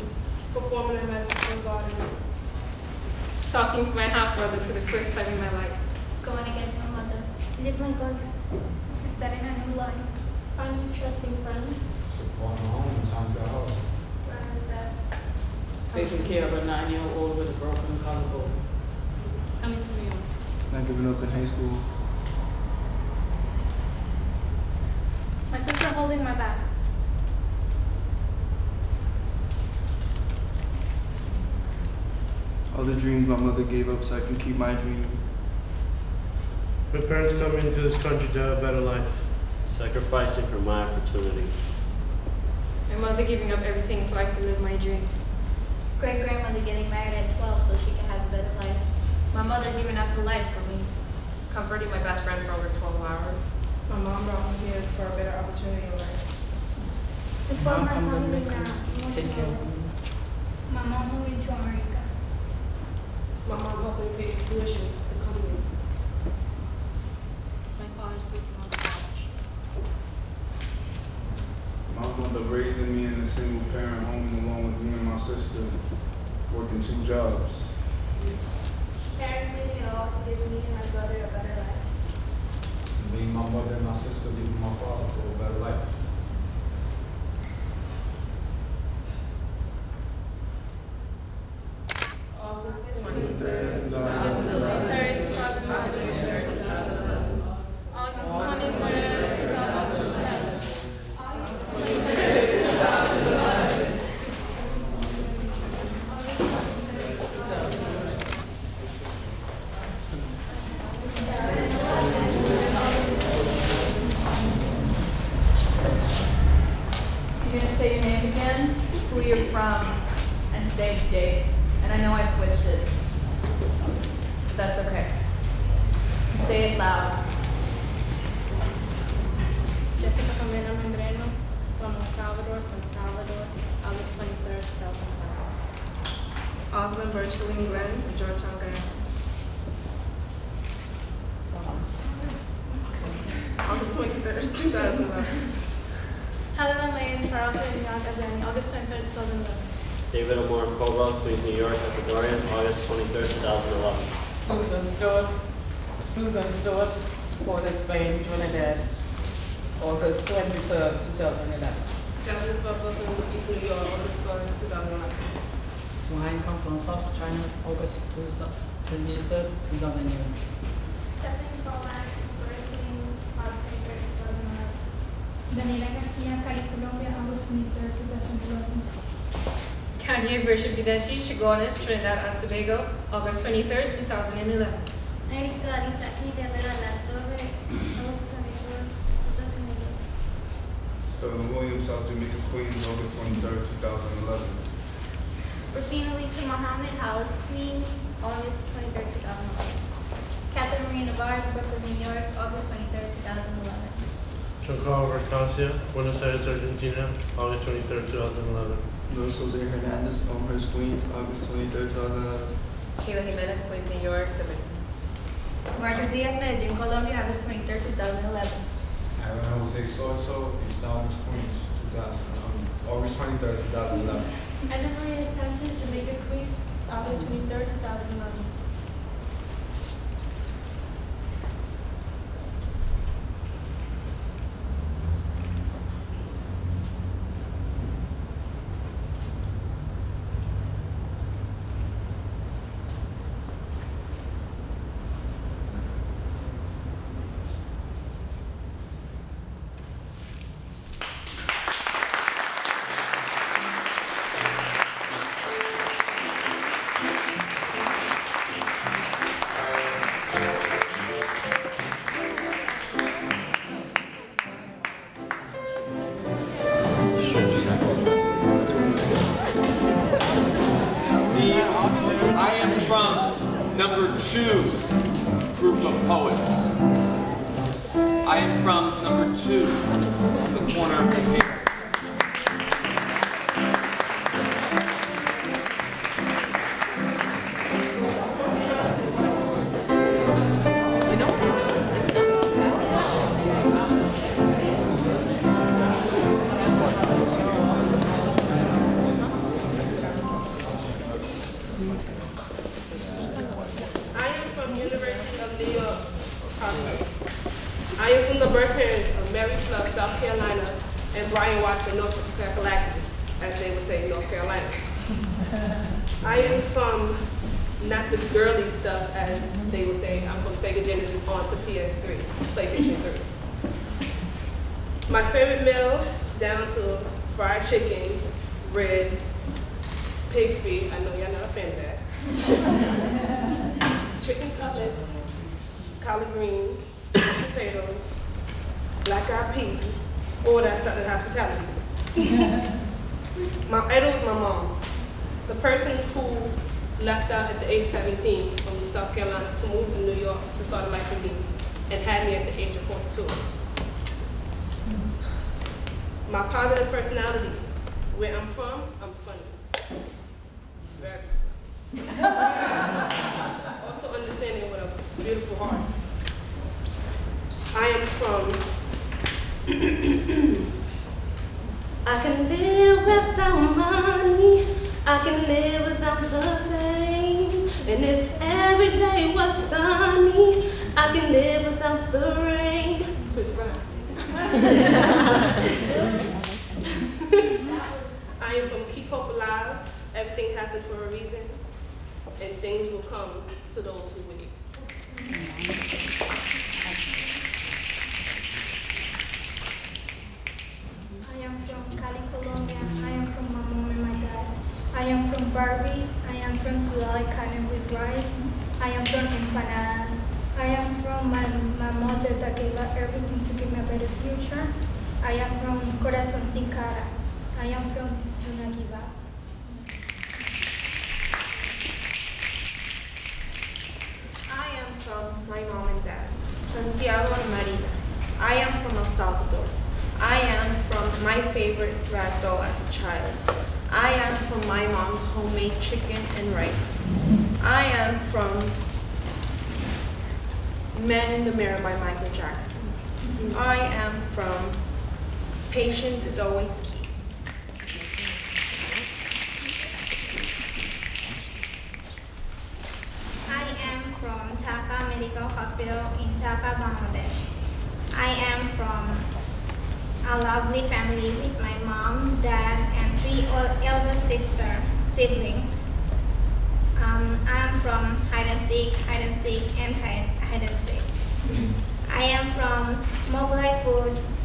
[SPEAKER 23] Performing in Madison Garden.
[SPEAKER 27] Talking to my half brother for the first time in my life.
[SPEAKER 3] Going against my mother.
[SPEAKER 28] Live my girlfriend.
[SPEAKER 3] Starting a new life.
[SPEAKER 23] Finding trusting friends.
[SPEAKER 9] Supporting my home when times got hard.
[SPEAKER 3] Grandma's death.
[SPEAKER 22] Taking care of a nine-year-old with a broken collarbone.
[SPEAKER 23] Coming to New York.
[SPEAKER 26] Not giving up in high school.
[SPEAKER 3] My sister holding my back.
[SPEAKER 26] All the dreams my mother gave up so I can keep my dream.
[SPEAKER 8] My parents coming into this country to have a better life.
[SPEAKER 29] Sacrificing for my opportunity.
[SPEAKER 27] My mother giving up everything so I could live my dream.
[SPEAKER 28] Great grandmother getting married at 12 so she could have a better life.
[SPEAKER 30] My mother giving up her life for me. Comforting my best friend for over 12 hours.
[SPEAKER 23] My mom brought me here for a better opportunity in life.
[SPEAKER 28] Support my
[SPEAKER 22] come to
[SPEAKER 28] family
[SPEAKER 22] make. Take care of me.
[SPEAKER 3] My mom moving to America.
[SPEAKER 23] My mom helped me pay the tuition to come here. My father sleeping on the couch.
[SPEAKER 9] My mother raising me in a single parent home along with me and my sister, working two jobs.
[SPEAKER 28] Parents leaving it all to give me and my brother a better life.
[SPEAKER 9] Me, and my mother, and my sister leaving my father for a better life.
[SPEAKER 22] Hideshi Shigonis, Trinidad
[SPEAKER 27] and Tobago, August 23, 2011.
[SPEAKER 9] Stephen Williams, South Jamaica, Queens, August 23, 2011.
[SPEAKER 28] Rafina Alicia Muhammad, Hollis, Queens, August 23, 2011. Catherine Marie Navarre, Brooklyn, New York, August 23, 2011.
[SPEAKER 8] Giancarlo Vercasia, Buenos Aires, Argentina, August 23, 2011.
[SPEAKER 26] Luis Jose Hernandez, Elmhurst, Queens, August 23, uh, 2011.
[SPEAKER 31] Kayla Jimenez, Queens, New York.
[SPEAKER 32] Margaret Diaz, Medellin, Colombia, August 23, 2011.
[SPEAKER 22] Aaron Jose Soto, East Elmhurst, Queens, 2011. August 23, 2011.
[SPEAKER 23] Anna Maria Sanchez, Jamaica, Queens, August 23, 2011.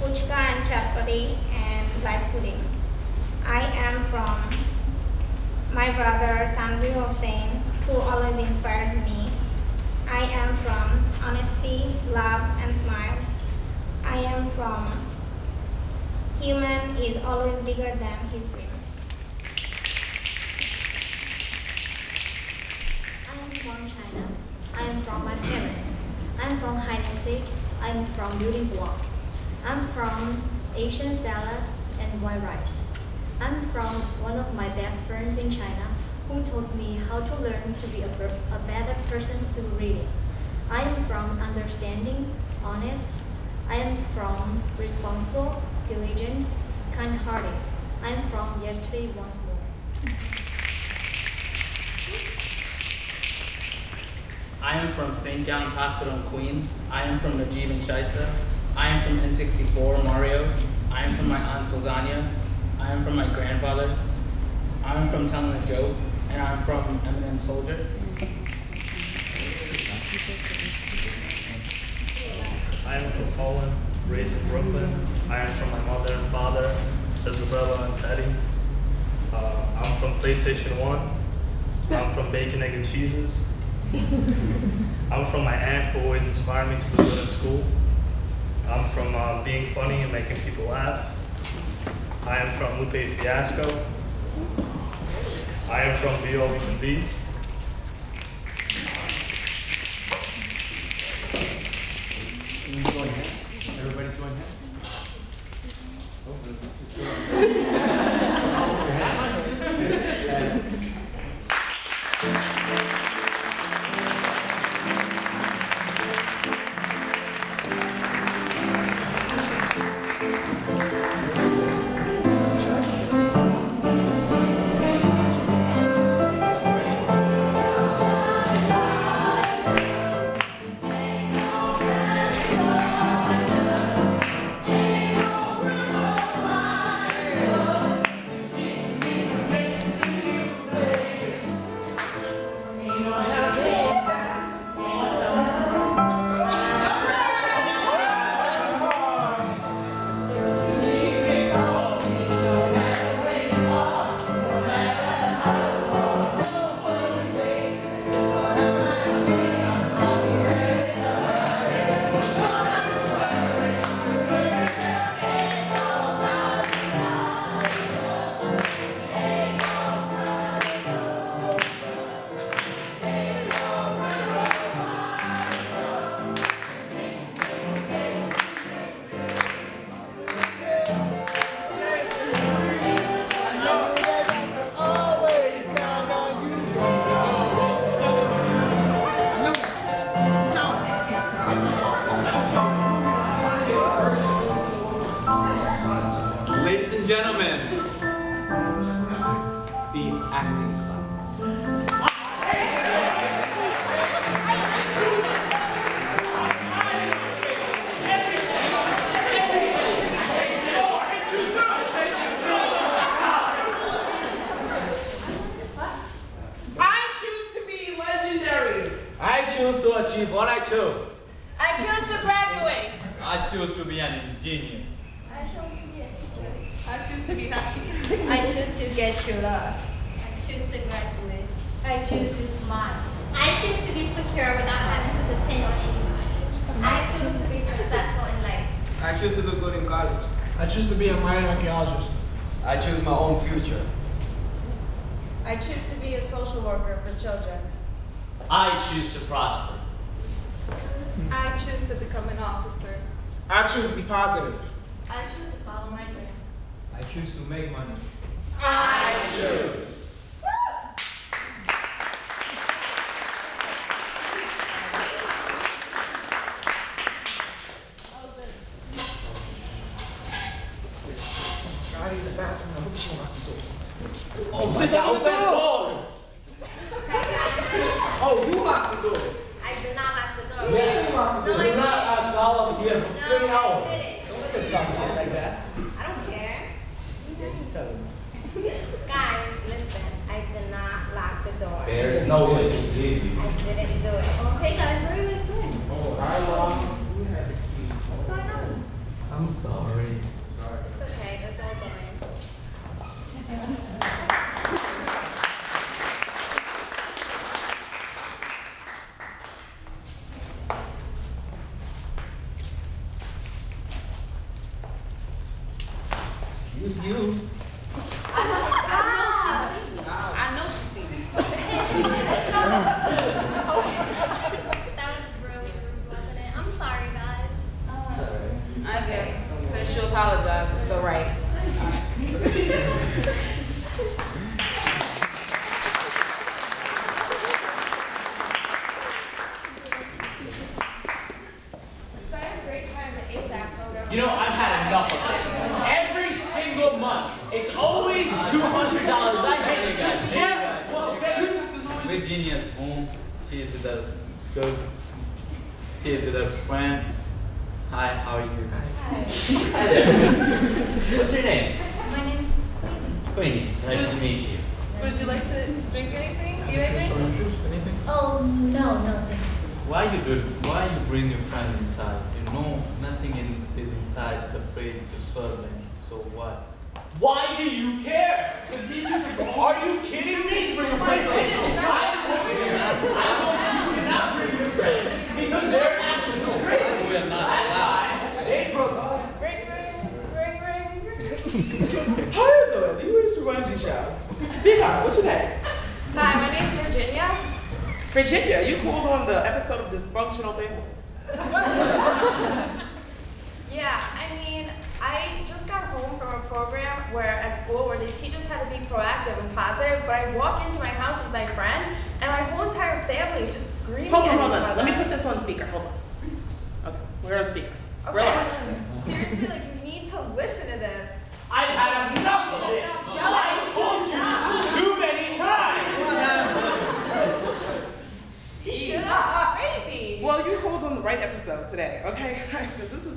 [SPEAKER 23] puchka and chapati and rice pudding. I am from my brother Tanvi Hossein, who always inspired me. I am from honesty, love, and smile. I am from human is always bigger than his dream.
[SPEAKER 28] I am from China. I am from my parents. I am from Hainan. I am from beauty block. I'm from Asian salad and white rice. I'm from one of my best friends in China who taught me how to learn to be a, a better person through reading. I am from understanding, honest. I am from responsible, diligent, kind-hearted. I am from yesterday once more.
[SPEAKER 33] I am from St. John's Hospital in Queens. I am from Najib and Shaista. I am from N64 Mario. I am from my aunt Sulzania. I am from my grandfather. I am from Telling a Joke. And I am from Eminem Soldier.
[SPEAKER 34] I am from Poland, raised in Brooklyn. I am from my mother and father, Isabella and Teddy. Uh, I'm from PlayStation 1. I'm from Bacon, Egg, and Cheeses. I'm from my aunt who always inspired me to do good in school. I'm from uh, being funny and making people laugh. I am from Lupe Fiasco. I am from Be All We Can Be.
[SPEAKER 1] We join hands? Everybody join hands?
[SPEAKER 25] Choose to
[SPEAKER 33] achieve what I chose.
[SPEAKER 19] I choose to graduate.
[SPEAKER 33] I choose to be an engineer.
[SPEAKER 28] I chose to be a teacher.
[SPEAKER 31] I choose to be happy.
[SPEAKER 35] I choose to get true love.
[SPEAKER 28] I choose to graduate.
[SPEAKER 35] I choose to smile.
[SPEAKER 28] I choose to be secure without having to depend on anyone. I choose to be successful in life.
[SPEAKER 36] I choose to do good in college.
[SPEAKER 37] I choose to be a marine archaeologist.
[SPEAKER 36] I choose my own future.
[SPEAKER 30] I choose to be a social worker for children.
[SPEAKER 33] I choose to prosper.
[SPEAKER 31] I choose to become an officer.
[SPEAKER 36] I choose to be positive.
[SPEAKER 28] I choose to follow my dreams.
[SPEAKER 36] I choose to make money.
[SPEAKER 25] I choose.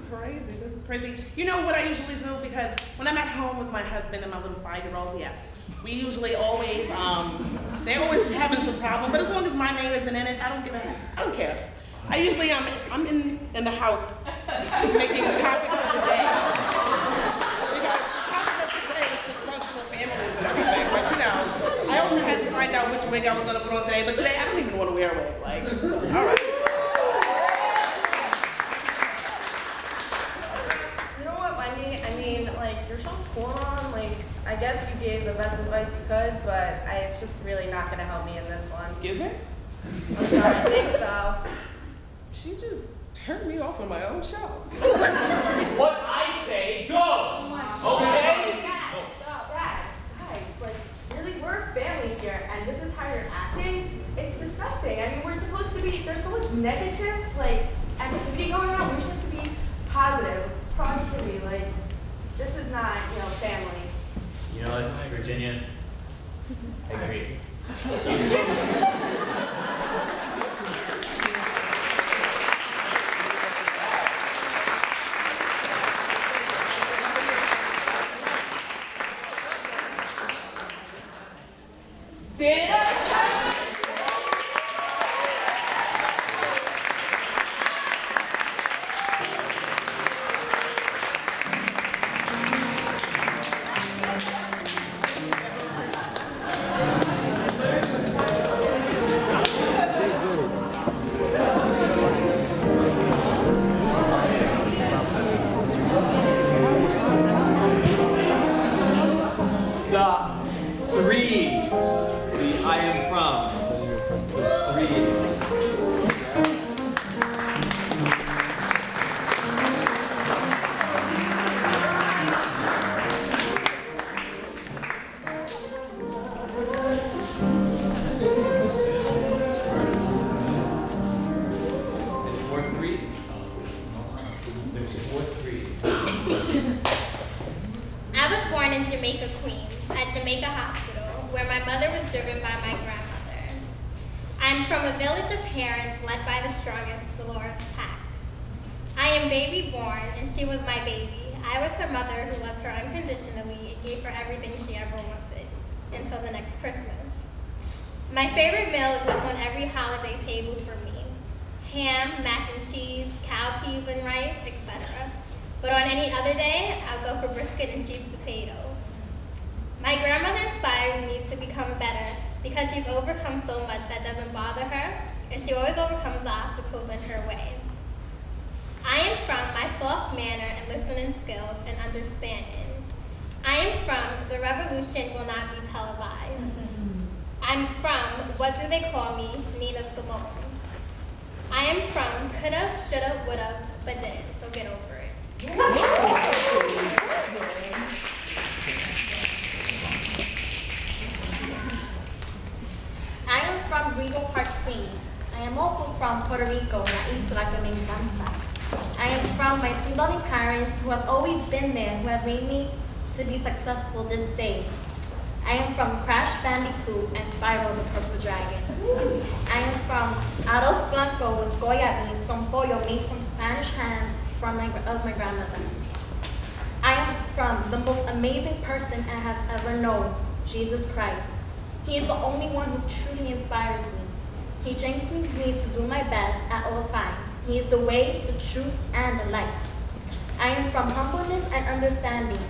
[SPEAKER 1] crazy.
[SPEAKER 25] This is crazy. You know what I usually do because when I'm at home with my husband and my little five-year-old, yeah, we usually always um, they're always having some problem. But as long as my name isn't in it, I don't give a heck. I don't care. I usually I'm I'm in in the house making topics of the day. Because and everything. But you know, I also had to find out which wig I was gonna put on today. But today I don't even want to wear a wig. Like, all right.
[SPEAKER 30] chose Coron, like, I guess you gave the best advice you could, but I, it's just really not going to help me in this one.
[SPEAKER 25] Excuse me?
[SPEAKER 30] I'm sorry, I think so.
[SPEAKER 25] She just turned me off on my own show.
[SPEAKER 1] what I say goes! Oh okay?
[SPEAKER 30] Dad, stop, Dad. Guys, like, really, we're family here, and this is how you're acting? It's disgusting. I mean, we're supposed to be, there's so much negative, like, activity going on. We should have to be positive, productivity, like, this is not, you know, family.
[SPEAKER 33] You know what, Virginia? I agree.
[SPEAKER 28] Bandicoot and Spyro the Purple Dragon. I am from Arroz Blanco with Goya beans from pollo made from Spanish ham from my, of my grandmother. I am from the most amazing person I have ever known, Jesus Christ. He is the only one who truly inspires me. He strengthens me to do my best at all times. He is the way, the truth, and the light. I am from humbleness and understanding.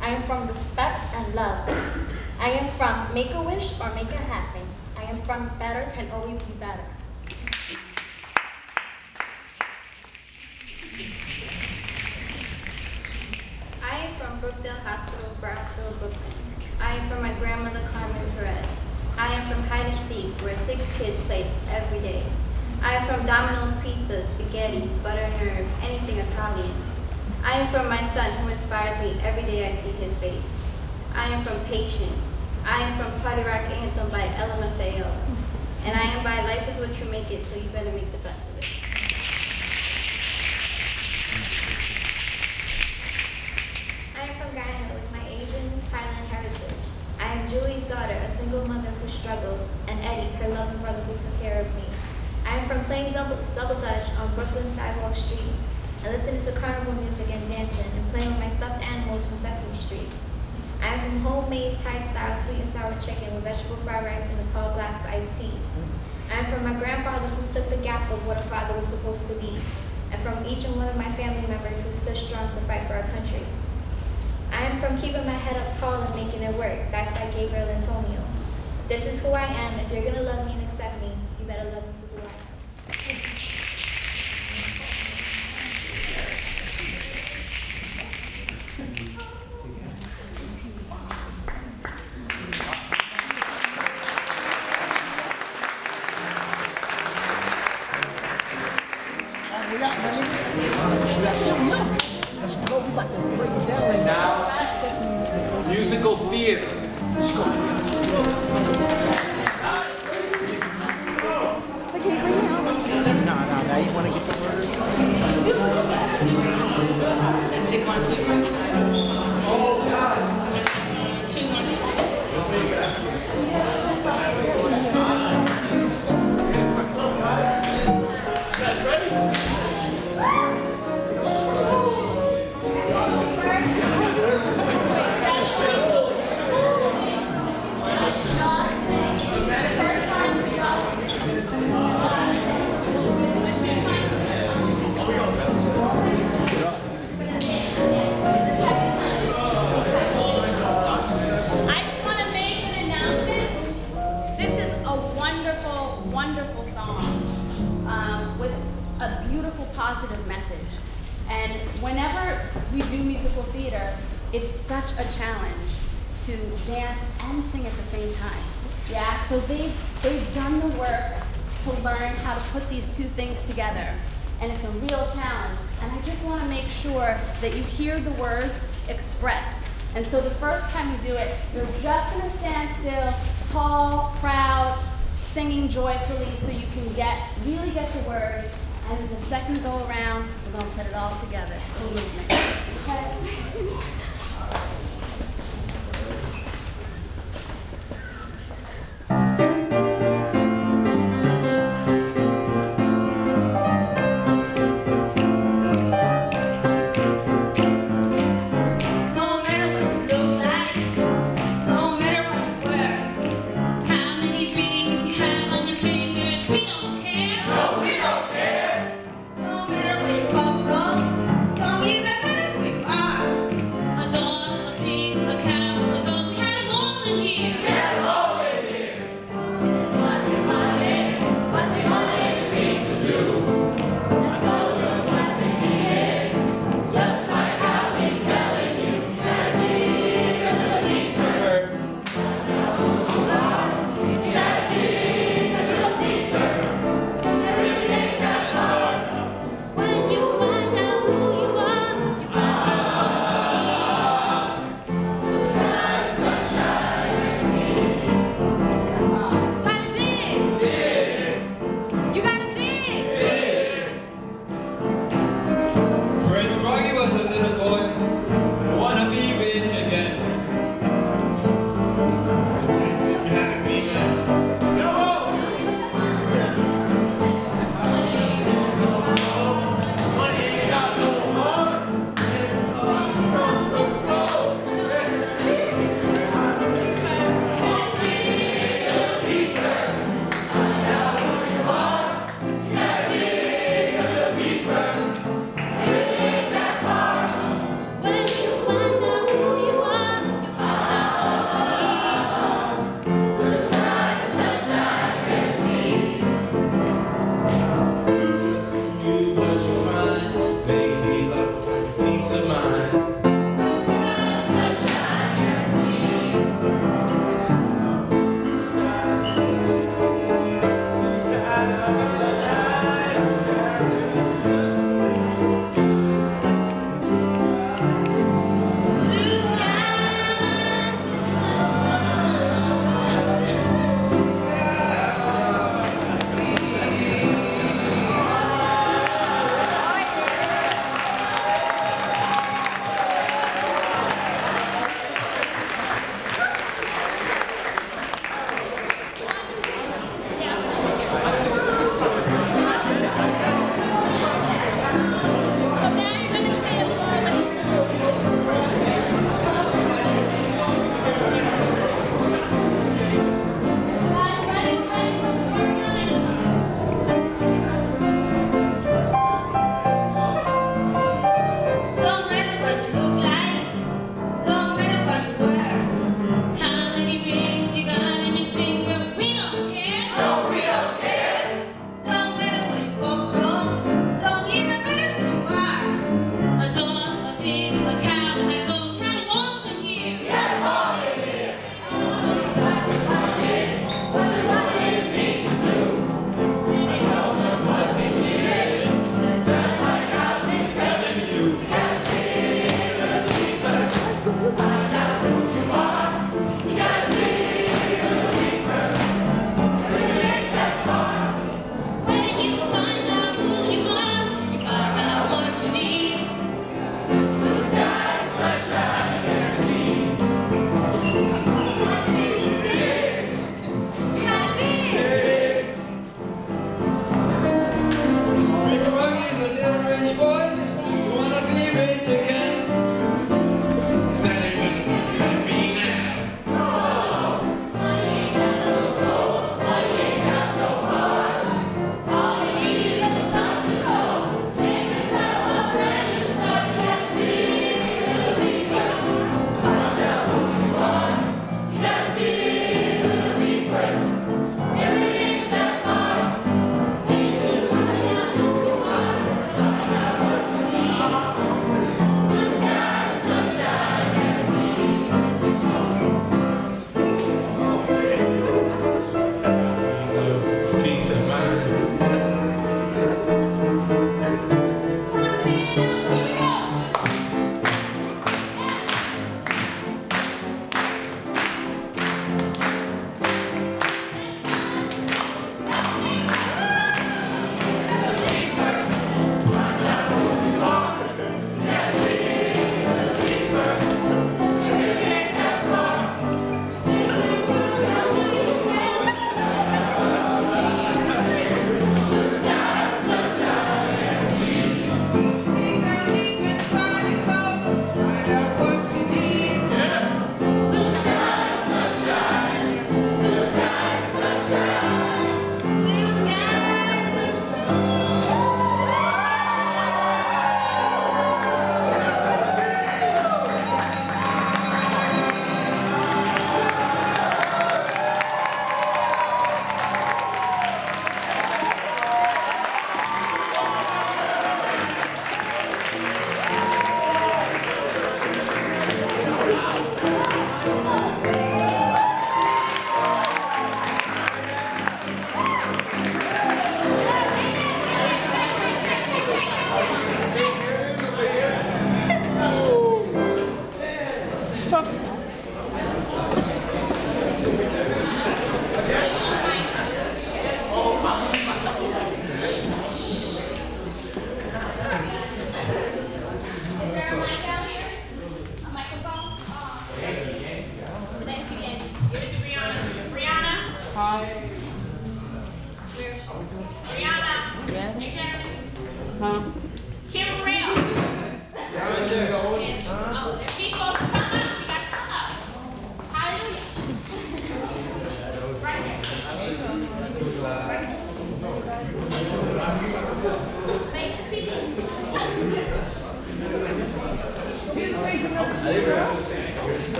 [SPEAKER 28] I am from respect and love. I am from make a wish or make it happen. I am from better can always be better.
[SPEAKER 33] I am from Brookdale Hospital, Brownsville, Brooklyn. I am from my grandmother Carmen Perez. I am from hide and seek, where six kids play every day. I am from Domino's Pizza, spaghetti, butter and herb, anything Italian. I am from my son, who inspires me every day I see his face. I am from Patience. I am from Party Rock Anthem by Ella LMFAO. And I am by Life is What You Make It, so you better make the best of it.
[SPEAKER 38] I am from Guyana with my Asian Thailand heritage. I am Julie's daughter, a single mother who struggled, and Eddie, her loving brother who took care of me. I am from playing double, double dutch on Brooklyn sidewalk streets and listening to carnival music and dancing and playing with my stuffed animals from Sesame Street. I am from homemade Thai-style sweet and sour chicken with vegetable fried rice and a tall glass of iced tea. I am from my grandfather who took the gap of what a father was supposed to be, and from each and one of my family members who stood strong to fight for our country. I am from keeping my head up tall and making it work. That's by Gabriel Antonio. This is who I am. If you're gonna love me and accept me, you better love me
[SPEAKER 5] movement.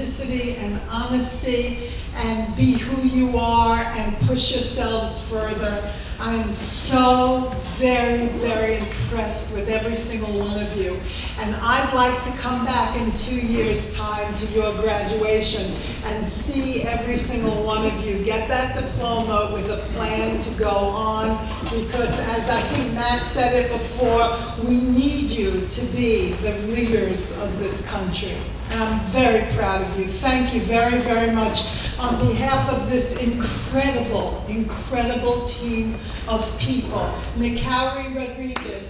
[SPEAKER 39] Authenticity and honesty and be who you are and push yourselves further. I am so very, very impressed with every single one of you. And I'd like to come back in two years' time to your graduation and see every single one of you get that diploma with a plan to go on. Because as I think Matt said it before, we need you to be the leaders of this country. And I'm very proud of you. Thank you very, very much on behalf of this incredible, incredible team of people. Nicari Rodriguez.